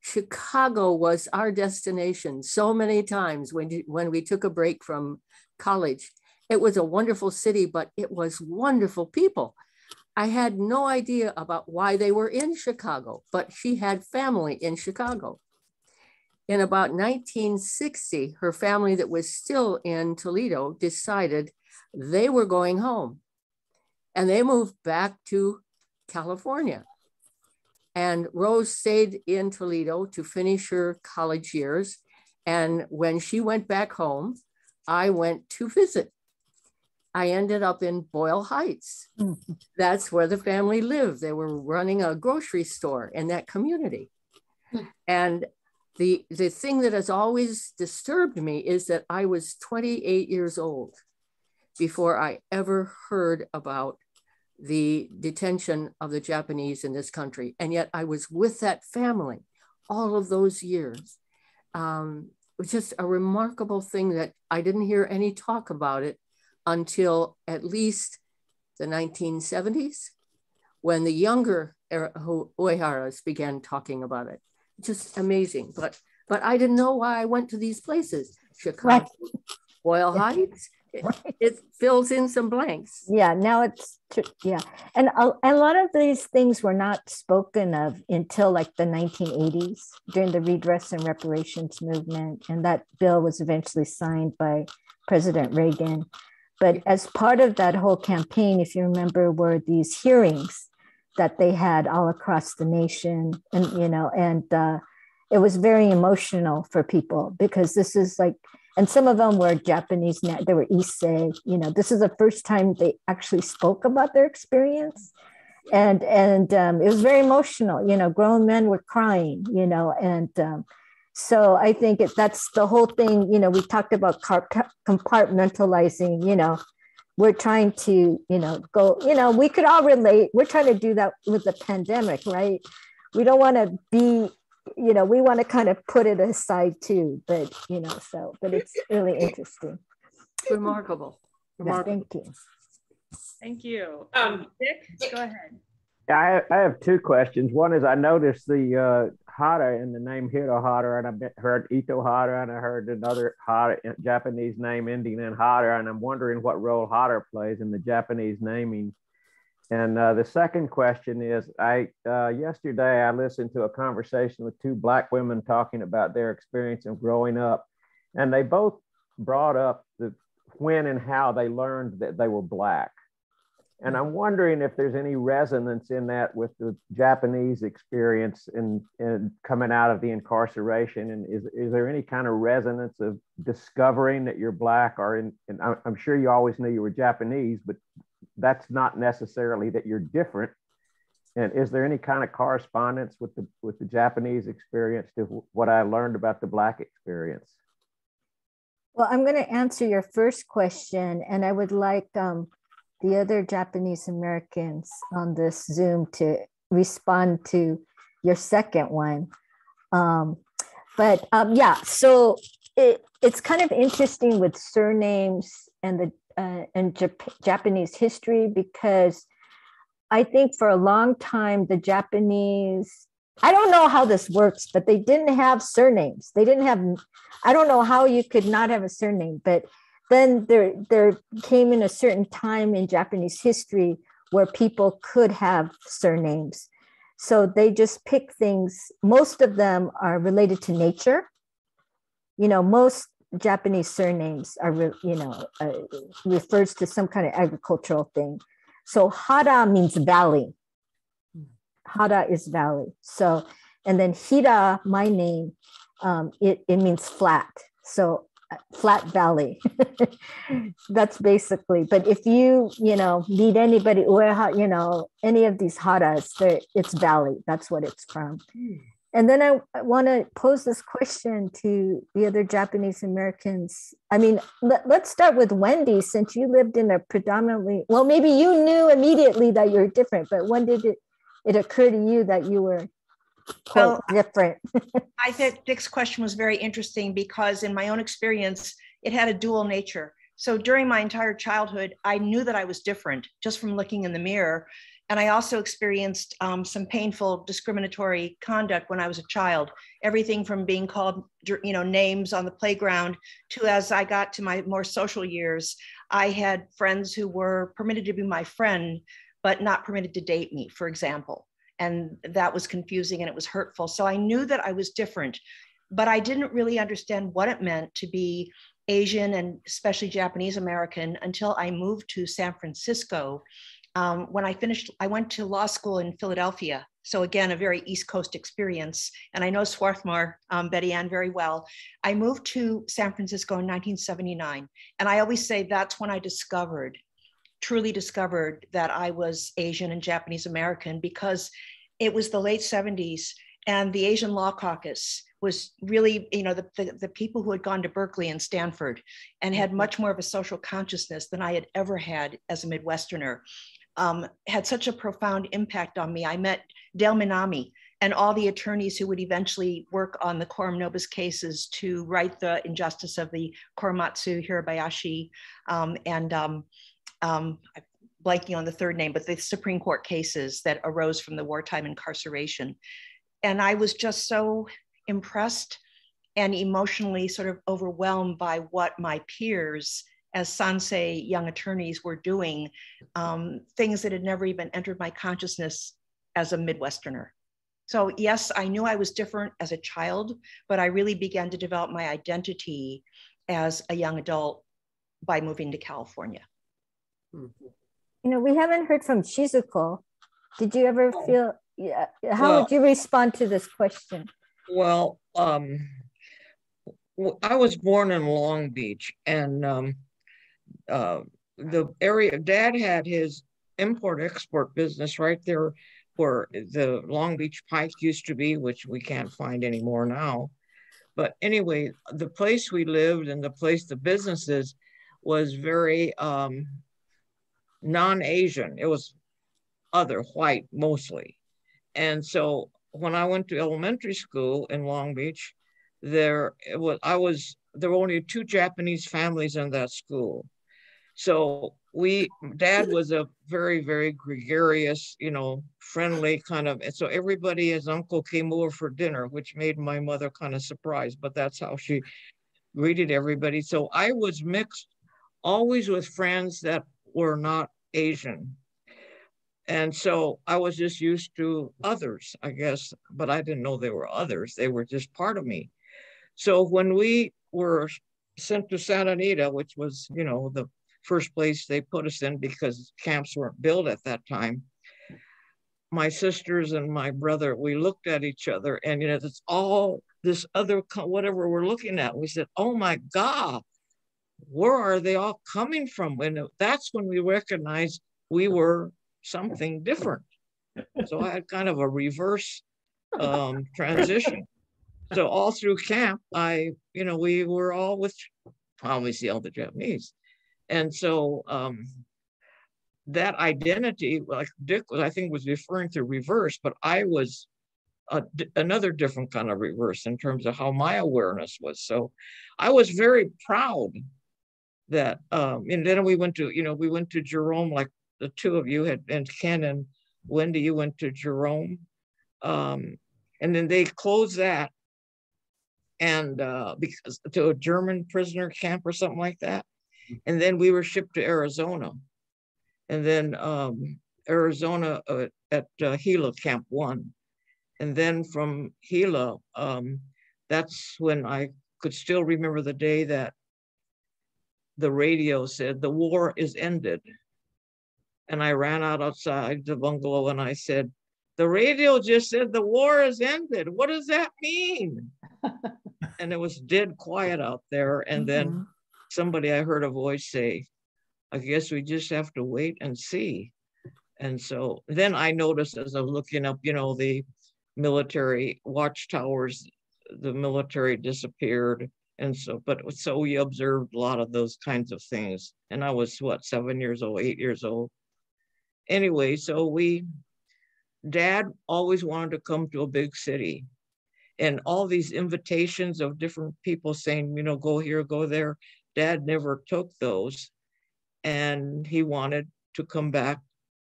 Chicago was our destination so many times when, when we took a break from college. It was a wonderful city, but it was wonderful people. I had no idea about why they were in Chicago, but she had family in Chicago. In about 1960, her family that was still in Toledo decided they were going home and they moved back to California. And Rose stayed in Toledo to finish her college years. And when she went back home, I went to visit. I ended up in Boyle Heights. Mm-hmm. That's where the family lived. They were running a grocery store in that community. Mm-hmm. And the, the thing that has always disturbed me is that I was 28 years old before I ever heard about the detention of the Japanese in this country. And yet I was with that family all of those years. Um, it was just a remarkable thing that I didn't hear any talk about it until at least the 1970s when the younger Ueharas began talking about it. Just amazing. But but I didn't know why I went to these places. Chicago, right. Boyle Heights. It, it, fills in some blanks. Yeah, now it's true. yeah, and a, a lot of these things were not spoken of until like the 1980s during the redress and reparations movement, and that bill was eventually signed by President Reagan. But as part of that whole campaign, if you remember, were these hearings that they had all across the nation, and you know, and uh, it was very emotional for people because this is like, and some of them were Japanese. They were Issei. You know, this is the first time they actually spoke about their experience, and and um, it was very emotional. You know, grown men were crying. You know, and um, so I think it, that's the whole thing. You know, we talked about compartmentalizing. You know, we're trying to, you know, go. You know, we could all relate. We're trying to do that with the pandemic, right? We don't want to be. You know, we want to kind of put it aside too. But you know, so but it's really interesting. Remarkable. Remarkable. Yeah, thank you. Thank you. Um, Dick, go ahead. I, I have two questions. One is I noticed the uh, Hara in the name Hirohara, and I heard Ito Hara, and I heard another Hara, Japanese name ending in Hara, and I'm wondering what role Hara plays in the Japanese naming. And uh, the second question is, I uh, yesterday I listened to a conversation with two black women talking about their experience of growing up, and they both brought up the when and how they learned that they were black. And I'm wondering if there's any resonance in that with the Japanese experience in, in coming out of the incarceration. And is, is there any kind of resonance of discovering that you're Black or in, and I'm sure you always knew you were Japanese, but that's not necessarily that you're different. And is there any kind of correspondence with the, with the Japanese experience to what I learned about the Black experience? Well, I'm going to answer your first question, and I would like um, the other Japanese Americans on this Zoom to respond to your second one. Um, but um, yeah, so it, it's kind of interesting with surnames and the uh, and Jap- Japanese history because I think for a long time the Japanese I don't know how this works, but they didn't have surnames. They didn't have I don't know how you could not have a surname, but then there there came in a certain time in Japanese history where people could have surnames. So they just pick things. Most of them are related to nature. You know, most Japanese surnames are, you know, uh, refers to some kind of agricultural thing. So Hara means valley. Hara is valley. So, and then Hira, my name, um, it, it means flat. So flat valley that's basically but if you you know meet anybody you know any of these haras it's valley that's what it's from. And then i, I want to pose this question to the other japanese americans. I mean let, let's start with wendy since you lived in a predominantly well maybe you knew immediately that you're different but when did it it occur to you that you were quite well, different. I think Dick's question was very interesting because in my own experience, it had a dual nature. So during my entire childhood, I knew that I was different just from looking in the mirror. And I also experienced um, some painful discriminatory conduct when I was a child. Everything from being called, you know, names on the playground to as I got to my more social years, I had friends who were permitted to be my friend, but not permitted to date me, for example and that was confusing and it was hurtful. So I knew that I was different, but I didn't really understand what it meant to be Asian and especially Japanese American until I moved to San Francisco. Um, when I finished, I went to law school in Philadelphia. So again, a very East Coast experience. And I know Swarthmore, um, Betty Ann very well. I moved to San Francisco in 1979. And I always say that's when I discovered truly discovered that I was Asian and Japanese American because it was the late 70s and the Asian Law Caucus was really, you know, the, the, the, people who had gone to Berkeley and Stanford and had mm-hmm. much more of a social consciousness than I had ever had as a Midwesterner, um, had such a profound impact on me. I met Dale Minami and all the attorneys who would eventually work on the Coram Nobis cases to right the injustice of the Korematsu Hirabayashi um, and um, um, I'm blanking on the third name, but the Supreme Court cases that arose from the wartime incarceration. And I was just so impressed and emotionally sort of overwhelmed by what my peers as Sansei young attorneys were doing, um, things that had never even entered my consciousness as a Midwesterner. So, yes, I knew I was different as a child, but I really began to develop my identity as a young adult by moving to California. You know, we haven't heard from Shizuko. Did you ever oh. feel, yeah, how well, would you respond to this question? Well, um, I was born in Long Beach and um, uh, the area, dad had his import export business right there where the Long Beach Pike used to be, which we can't find anymore now. But anyway, the place we lived and the place the businesses was very um, non-Asian. It was other white mostly. And so when I went to elementary school in Long Beach, there was I was there were only two Japanese families in that school. So we dad was a very very gregarious you know friendly kind of and so everybody his uncle came over for dinner which made my mother kind of surprised but that's how she greeted everybody so i was mixed always with friends that were not asian and so i was just used to others i guess but i didn't know they were others they were just part of me so when we were sent to santa anita which was you know the first place they put us in because camps weren't built at that time. My sisters and my brother, we looked at each other and, you know, it's all this other, whatever we're looking at. We said, oh my God, where are they all coming from? And that's when we recognized we were something different. So I had kind of a reverse um, transition. So all through camp, I, you know, we were all with obviously all the Japanese. And so um, that identity, like Dick was, I think was referring to reverse, but I was a, another different kind of reverse in terms of how my awareness was. So I was very proud that, um, and then we went to, you know, we went to Jerome, like the two of you had, and Ken and Wendy, you went to Jerome. Um, and then they closed that and uh, because to a German prisoner camp or something like that. And then we were shipped to Arizona. And then um, Arizona uh, at uh, Gila Camp One. And then from Gila, um, that's when I could still remember the day that the radio said, the war is ended. And I ran out outside the bungalow and I said, the radio just said the war is ended. What does that mean? and it was dead quiet out there. And mm -hmm. then mm-hmm somebody I heard a voice say, I guess we just have to wait and see. And so then I noticed as I was looking up, you know, the military watchtowers, the military disappeared. And so, but so we observed a lot of those kinds of things. And I was what, seven years old, eight years old. Anyway, so we, dad always wanted to come to a big city and all these invitations of different people saying, you know, go here, go there. Dad never took those, and he wanted to come back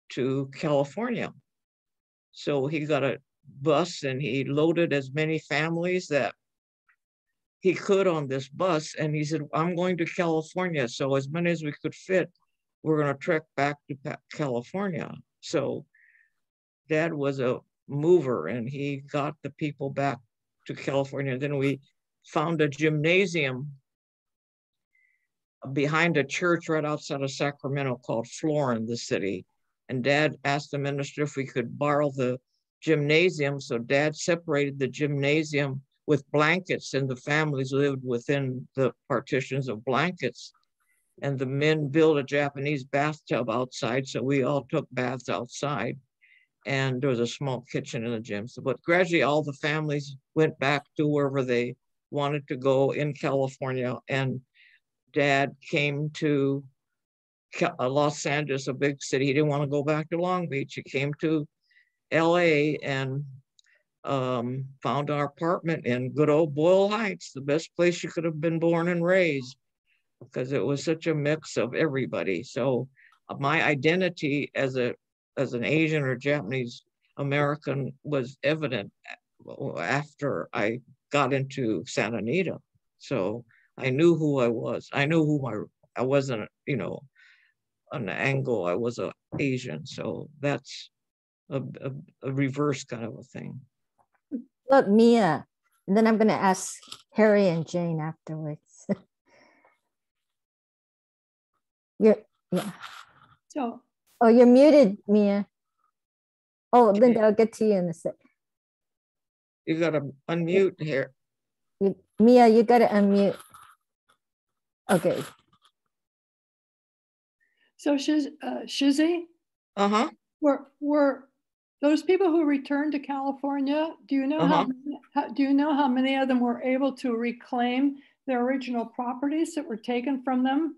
to California. So he got a bus and he loaded as many families that he could on this bus. And he said, I'm going to California. So as many as we could fit, we're going to trek back to California. So dad was a mover and he got the people back to California. Then we found a gymnasium behind a church right outside of Sacramento called Florin, the city. And dad asked the minister if we could borrow the gymnasium. So dad separated the gymnasium with blankets, and the families lived within the partitions of blankets. And the men built a Japanese bathtub outside. So we all took baths outside. And there was a small kitchen in the gym. So, but gradually, all the families went back to wherever they wanted to go in California. And dad came to uh, Los Angeles, a big city. He didn't want to go back to Long Beach. He came to LA and um, found our apartment in good old Boyle Heights, the best place you could have been born and raised because it was such a mix of everybody. So uh, my identity as a as an Asian or Japanese American was evident uh, after I got into Santa Anita. So I knew who I was. I knew who my, I wasn't, you know, an Anglo, I was a Asian. So that's a, a, a reverse kind of a thing. Look, Mia, and then I'm going to ask Harry and Jane afterwards. you're, yeah. So. Oh, you're muted, Mia. Oh, Linda, I'll get to you in a sec. You got to unmute here. You, Mia, you got to unmute. Okay. So Shiz, uh, Shizzy? Uh-huh. We were, were those people who returned to California, do you know uh-huh. how, how, do you know how many of them were able to reclaim their original properties that were taken from them?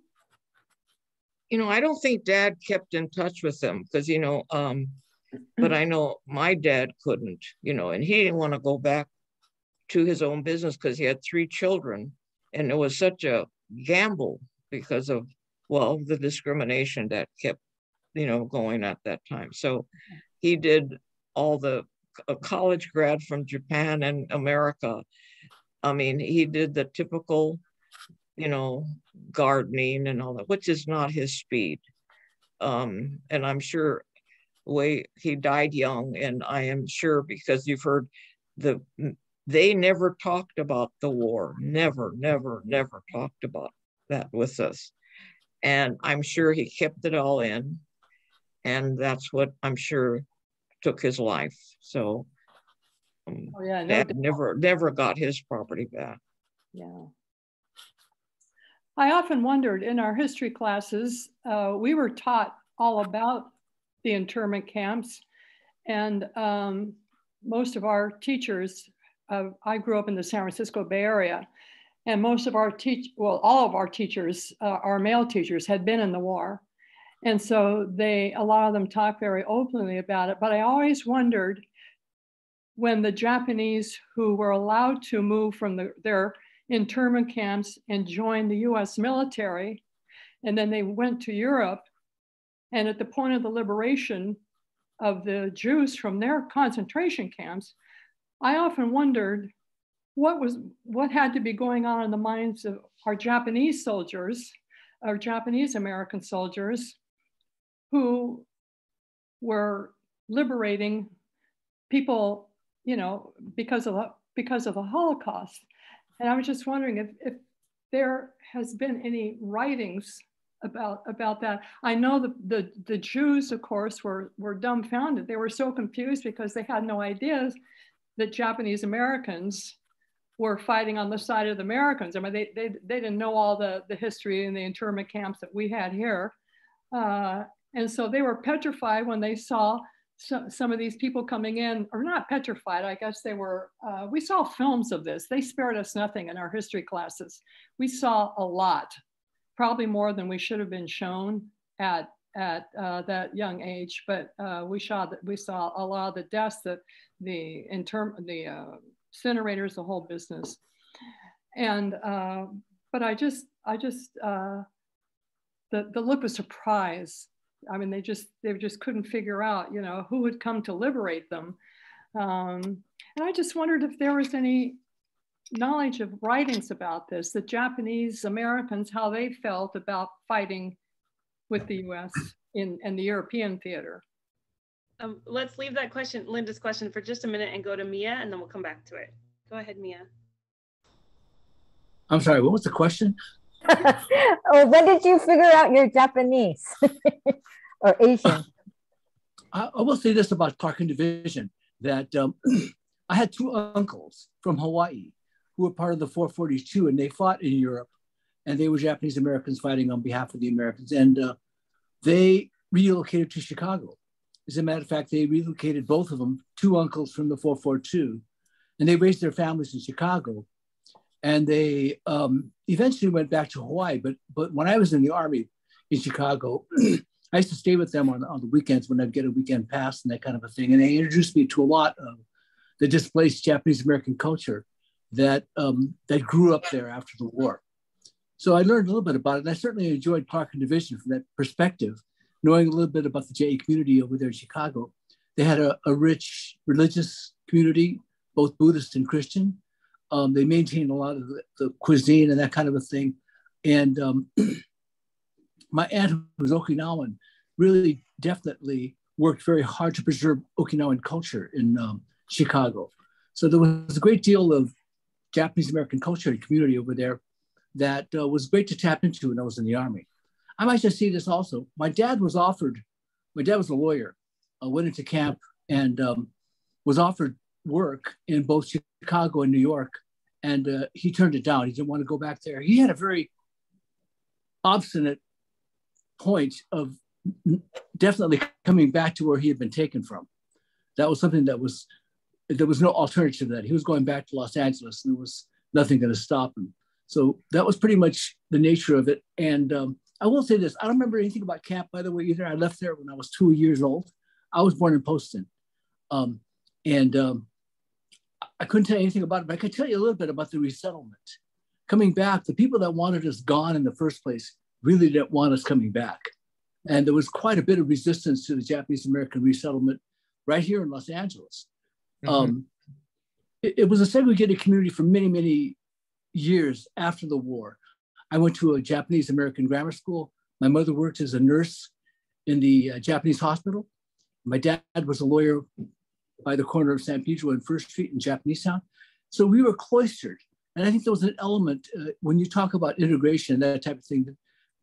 You know, I don't think dad kept in touch with them because, you know, um, but I know my dad couldn't, you know, and he didn't want to go back to his own business because he had three children and it was such a gamble because of well, the discrimination that kept, you know, going at that time. So he did all the a college grad from Japan and America. I mean, he did the typical, you know, gardening and all that, which is not his speed. Um, and I'm sure way he died young, and I am sure because you've heard the they never talked about the war, never, never, never talked about that with us. And I'm sure he kept it all in. And that's what I'm sure took his life. So um, oh, yeah, no Dad never never got his property back. Yeah. I often wondered in our history classes, uh, we were taught all about the internment camps, and um, most of our teachers. Uh, I grew up in the San Francisco Bay Area, and most of our teach well, all of our teachers, uh, our male teachers, had been in the war, and so they, a lot of them talk very openly about it. But I always wondered when the Japanese who were allowed to move from the, their internment camps and join the US military, and then they went to Europe. And at the point of the liberation of the Jews from their concentration camps, I often wondered what was what had to be going on in the minds of our Japanese soldiers, our Japanese American soldiers, who were liberating people, you know, because of because of the Holocaust. And I was just wondering if, if there has been any writings about about that. I know the, the, the Jews, of course, were, were dumbfounded. They were so confused because they had no ideas that Japanese Americans were fighting on the side of the Americans. I mean, they, they, they didn't know all the, the history and the internment camps that we had here. Uh, and so they were petrified when they saw so, some of these people coming in, or not petrified, I guess they were, uh, we saw films of this. They spared us nothing in our history classes. We saw a lot, probably more than we should have been shown at, at uh, that young age, but uh, we, saw that, we saw a lot of the deaths, that the, in term, the uh, incinerators, the whole business. And, uh, but I just, I just, uh, the, the look of surprise I mean, they just they just couldn't figure out, you know, who would come to liberate them. Um, and I just wondered if there was any knowledge of writings about this, the Japanese Americans, how they felt about fighting with the U.S. in, in the European theater. Um, let's leave that question, Linda's question, for just a minute and go to Mia, and then we'll come back to it. Go ahead, Mia. I'm sorry, what was the question? oh, when did you figure out you're Japanese or Asian? I, I, will say this about Clark and Division that um, I had two uncles from Hawaii who were part of the 442 and they fought in Europe and they were Japanese Americans fighting on behalf of the Americans. And uh, they relocated to Chicago. As a matter of fact, they relocated both of them, two uncles from the 442, and they raised their families in Chicago and they um, eventually went back to Hawaii. But but when I was in the army in Chicago, I used to stay with them on, on the weekends when I'd get a weekend pass and that kind of a thing. And they introduced me to a lot of the displaced Japanese American culture that um, that grew up there after the war. So I learned a little bit about it, and I certainly enjoyed Clark and Division from that perspective, knowing a little bit about the JA community over there in Chicago. They had a, a rich religious community, both Buddhist and Christian. Um, they maintain a lot of the, the, cuisine and that kind of a thing. And um, my aunt, who was Okinawan, really definitely worked very hard to preserve Okinawan culture in um, Chicago. So there was a great deal of Japanese American culture and community over there that uh, was great to tap into when I was in the Army. I might just see this also. My dad was offered, my dad was a lawyer, uh, went into camp and um, was offered work in both Chicago and New York, and uh, he turned it down. He didn't want to go back there. He had a very obstinate point of definitely coming back to where he had been taken from. That was something that was there was no alternative to that. He was going back to Los Angeles, and there was nothing going to stop him. So that was pretty much the nature of it. And um, I will say this: I don't remember anything about camp, by the way, either. I left there when I was two years old. I was born in Poston, um, and um, I couldn't tell you anything about it, but I could tell you a little bit about the resettlement. Coming back, the people that wanted us gone in the first place really didn't want us coming back. And there was quite a bit of resistance to the Japanese American resettlement right here in Los Angeles. Mm-hmm. Um, it, it, was a segregated community for many, many years after the war. I went to a Japanese American grammar school. My mother worked as a nurse in the uh, Japanese hospital. My dad was a lawyer by the corner of San Pedro and First Street in Japanese Town. So we were cloistered. And I think there was an element uh, when you talk about integration, that type of thing, that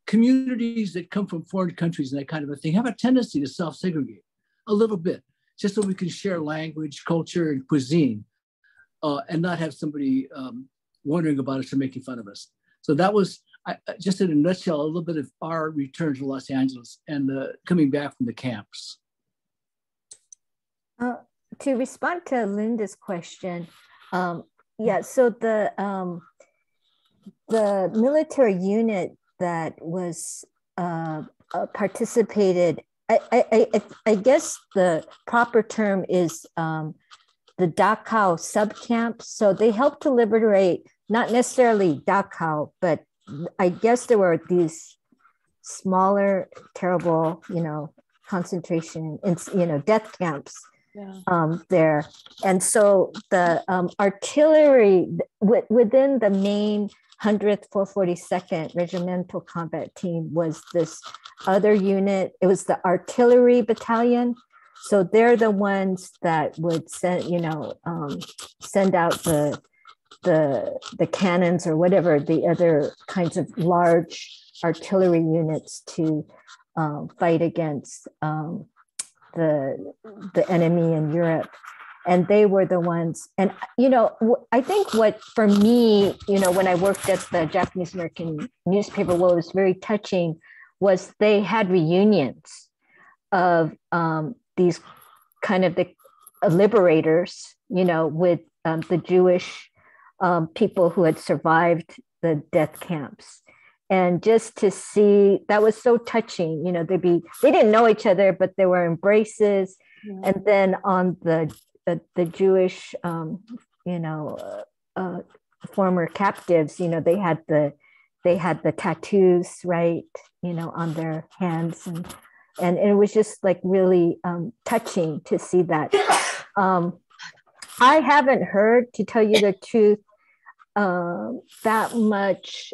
communities that come from foreign countries and that kind of a thing have a tendency to self segregate a little bit, just so we can share language, culture, and cuisine, uh, and not have somebody um, wondering about us or making fun of us. So that was I, just in a nutshell, a little bit of our return to Los Angeles and the coming back from the camps. Uh, to respond to Linda's question, um, yeah, so the um, the military unit that was uh, uh, participated, I, I, I, I, guess the proper term is um, the Dachau subcamp. So they helped to liberate not necessarily Dachau, but I guess there were these smaller, terrible, you know, concentration, and you know, death camps yeah. um, there. And so the um, artillery w- within the main 100th 442nd Regimental Combat Team was this other unit. It was the artillery battalion. So they're the ones that would send, you know, um, send out the the the cannons or whatever the other kinds of large artillery units to um, fight against um, the the enemy in Europe and they were the ones and you know i think what for me you know when i worked at the japanese american newspaper what was very touching was they had reunions of um, these kind of the liberators you know with um, the jewish um, people who had survived the death camps and just to see that was so touching you know they'd be they didn't know each other but there were embraces. Yeah. and then on the the, the jewish um, you know uh, uh, former captives you know they had the they had the tattoos right you know on their hands. And and it was just like really um, touching to see that. Um, i haven't heard to tell you the truth uh, that much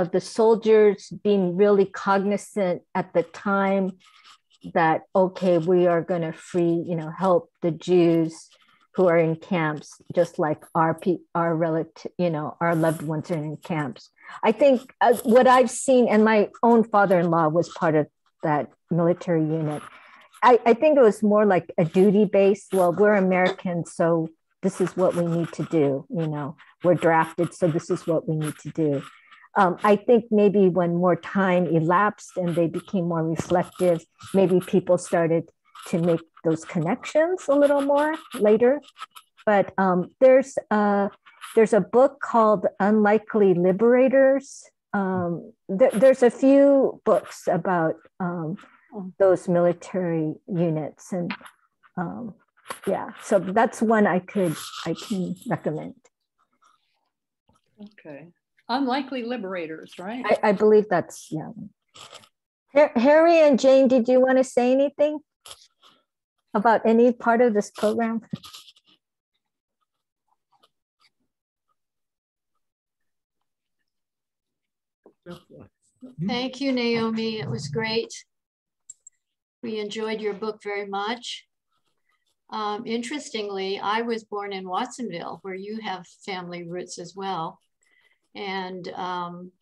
of the soldiers being really cognizant at the time that okay we are going to free you know help the jews who are in camps just like our our relative you know our loved ones are in camps. I think uh, what i've seen and my own father-in-law was part of that military unit I, I think it was more like a duty based well we're americans so this is what we need to do you know. We're drafted so this is what we need to do um, I think maybe when more time elapsed and they became more reflective, maybe people started to make those connections a little more later. But um, there's a, there's a book called Unlikely Liberators. Um, th- there's a few books about um, those military units, and um, yeah, so that's one I could I can recommend. Okay unlikely liberators, right? I, I believe that's, yeah. Harry and Jane, did you want to say anything about any part of this program? Thank you, Naomi. It was great. We enjoyed your book very much. Um, interestingly, I was born in Watsonville, where you have family roots as well. And um,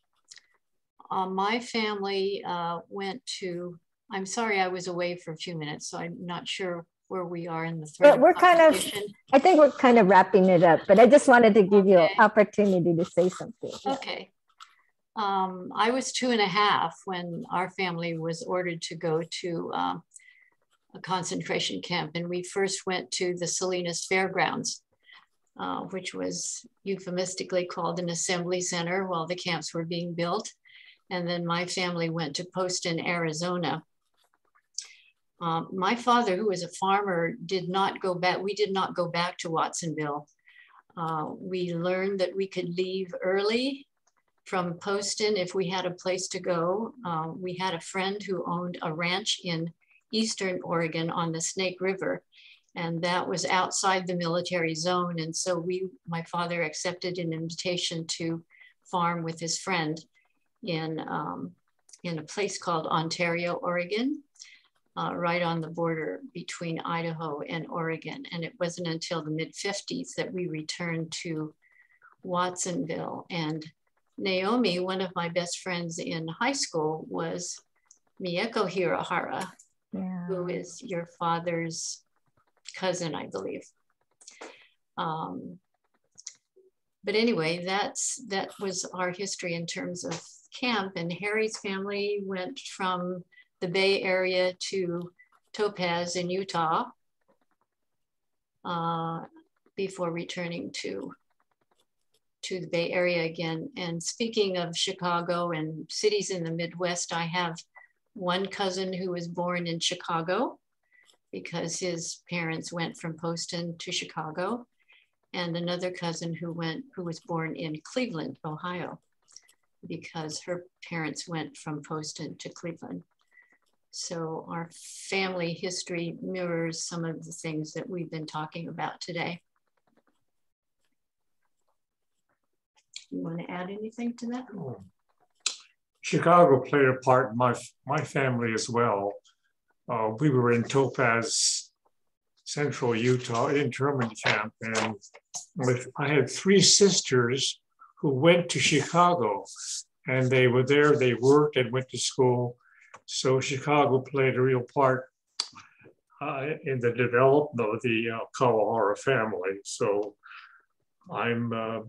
uh, my family uh, went to, I'm sorry, I was away for a few minutes, so I'm not sure where we are in the thread. we're kind of, I think we're kind of wrapping it up, but I just wanted to give okay. you an opportunity to say something. Yeah. Okay. Um, I was two and a half when our family was ordered to go to um, a concentration camp. And we first went to the Salinas Fairgrounds uh, which was euphemistically called an assembly center while the camps were being built. And then my family went to Poston, Arizona. Um, my father, who was a farmer, did not go back. We did not go back to Watsonville. Uh, we learned that we could leave early from Poston if we had a place to go. Uh, we had a friend who owned a ranch in Eastern Oregon on the Snake River and that was outside the military zone. And so we, my father accepted an invitation to farm with his friend in, um, in a place called Ontario, Oregon, uh, right on the border between Idaho and Oregon. And it wasn't until the mid 50s that we returned to Watsonville. And Naomi, one of my best friends in high school, was Mieko Hirahara, yeah. who is your father's cousin, I believe. Um, but anyway, that's that was our history in terms of camp. And Harry's family went from the Bay Area to Topaz in Utah uh, before returning to to the Bay Area again. And speaking of Chicago and cities in the Midwest, I have one cousin who was born in Chicago because his parents went from Poston to Chicago, and another cousin who went who was born in Cleveland, Ohio, because her parents went from Poston to Cleveland. So our family history mirrors some of the things that we've been talking about today. You want to add anything to that? Oh. Chicago played a part in my, my family as well uh, we were in Topaz, central Utah internment camp. And with, I had three sisters who went to Chicago and they were there, they worked and went to school. So Chicago played a real part uh, in the development of the uh, Kawahara family. So I'm uh,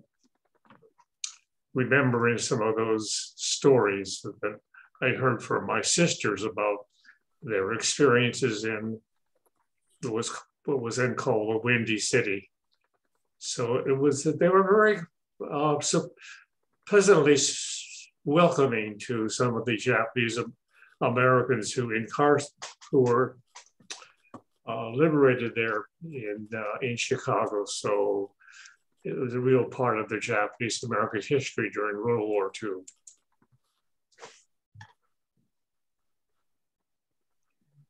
remembering some of those stories that I heard from my sisters about their experiences in what was what was then called a windy city. So it was that they were very uh, so pleasantly welcoming to some of the Japanese Americans who who were uh, liberated there in uh, in Chicago. So it was a real part of the Japanese American history during World War II.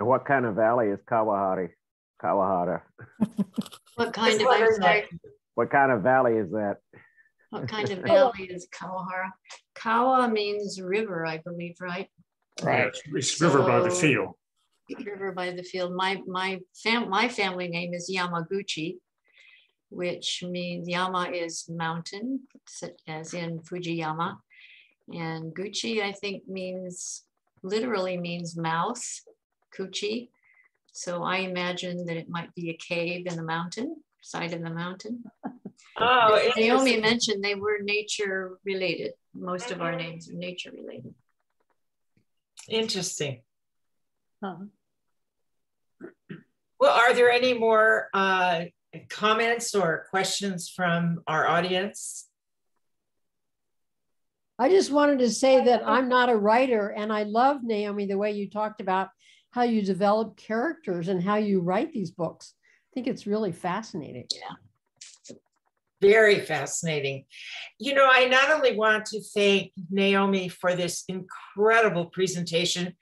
And what kind of valley is Kawahari? Kawahara. What kind of I'm What kind of valley is that? What kind of valley is Kawahara? Kawa means river, I believe, right? Right. It's river so, by the field. River by the field. My my fam my family name is Yamaguchi, which means Yama is mountain, as in Fujiyama. And Guchi, I think, means literally means mouth. Kuchi. So I imagine that it might be a cave in the mountain, side of the mountain. Oh, Naomi mentioned they were nature related. Most of our mm-hmm. names are nature related. Interesting. Huh. Well, are there any more uh, comments or questions from our audience? I just wanted to say that I'm not a writer and I love Naomi the way you talked about how you develop characters and how you write these books. I think it's really fascinating. Yeah. Very fascinating. You know, I not only want to thank Naomi for this incredible presentation,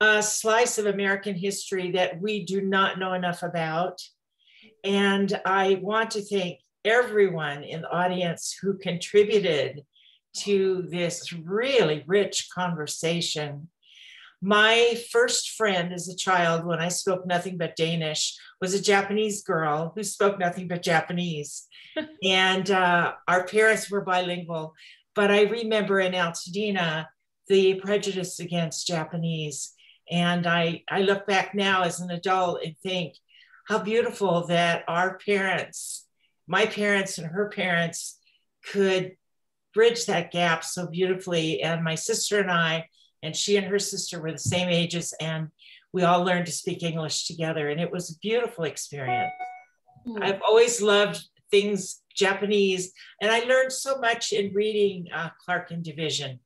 a slice of American history that we do not know enough about. And I want to thank everyone in the audience who contributed to this really rich conversation. My first friend as a child, when I spoke nothing but Danish, was a Japanese girl who spoke nothing but Japanese. and uh, our parents were bilingual. But I remember in Altadena the prejudice against Japanese. And I, I look back now as an adult and think how beautiful that our parents, my parents and her parents, could bridge that gap so beautifully. And my sister and I and she and her sister were the same ages and we all learned to speak english together and it was a beautiful experience. Mm. i've always loved things japanese and i learned so much in reading uh, clark and division.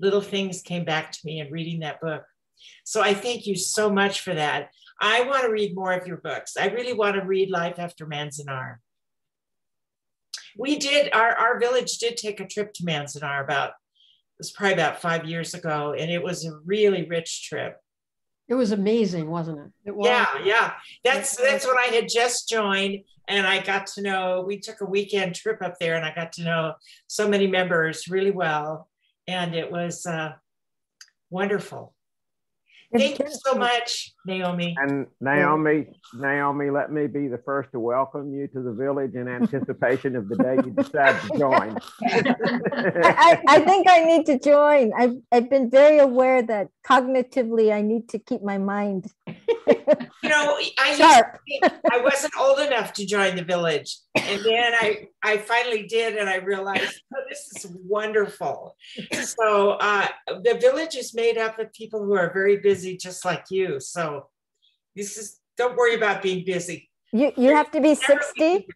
Little things came back to me in reading that book. So i thank you so much for that. I want to read more of your books. I really want to read life after manzanar. We did our, our village did take a trip to manzanar about was probably about five years ago, and it was a really rich trip. It was amazing, wasn't it? It was. Yeah, yeah. That's that's when I had just joined, and I got to know. We took a weekend trip up there, and I got to know so many members really well, and it was uh, wonderful. Thank you so much, Naomi. And Naomi, Naomi, let me be the first to welcome you to the village in anticipation of the day you decide to join. I, I think I need to join. I've, I've been very aware that cognitively I need to keep my mind you know, I Sharp. I wasn't old enough to join the village, and then I I finally did, and I realized oh, this is wonderful. So uh, the village is made up of people who are very busy, just like you. So this is don't worry about being busy. You you have to be sixty.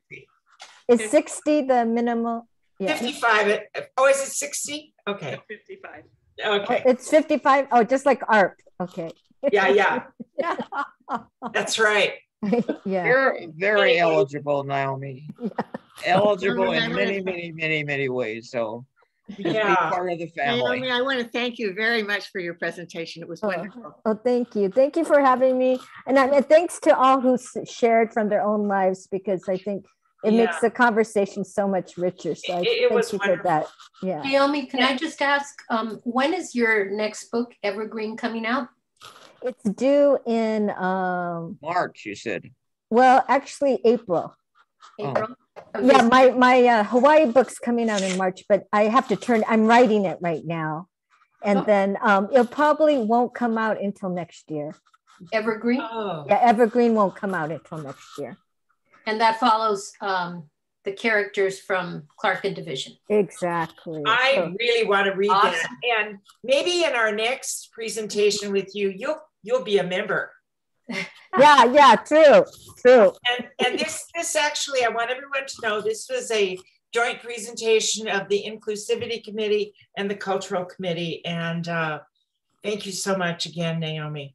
Is sixty the minimal? Yeah. Fifty-five. Oh, is it sixty? Okay. Fifty-five. Okay. Oh, it's fifty-five. Oh, just like ARP. Okay. Yeah, yeah. That's right. yeah. You're very eligible, Naomi. Eligible in many, many, many, many ways. So just be Yeah. part of the family. Naomi, I want to thank you very much for your presentation. It was wonderful. Oh, thank you. Thank you for having me. And, I, and thanks to all who shared from their own lives because I think it makes the conversation so much richer. So I It- it thank was you for that. Yeah. Naomi, can I just ask, um, when is your next book, Evergreen, coming out? It's due in, um, March, you said. well, actually April. April? Yeah, my, my uh, Hawaii book's coming out in March, but I have to turn, I'm writing it right now. And Oh. then um, it probably won't come out until next year. Evergreen? Oh. Yeah, Evergreen won't come out until next year. And that follows um, the characters from Clark and Division. Exactly. I So- really want to read Awesome. that, and maybe in our next presentation with you, you'll you'll be a member. Yeah, yeah, true, true. And and this this actually, I want everyone to know this was a joint presentation of the inclusivity committee and the cultural committee. And uh, thank you so much again, Naomi.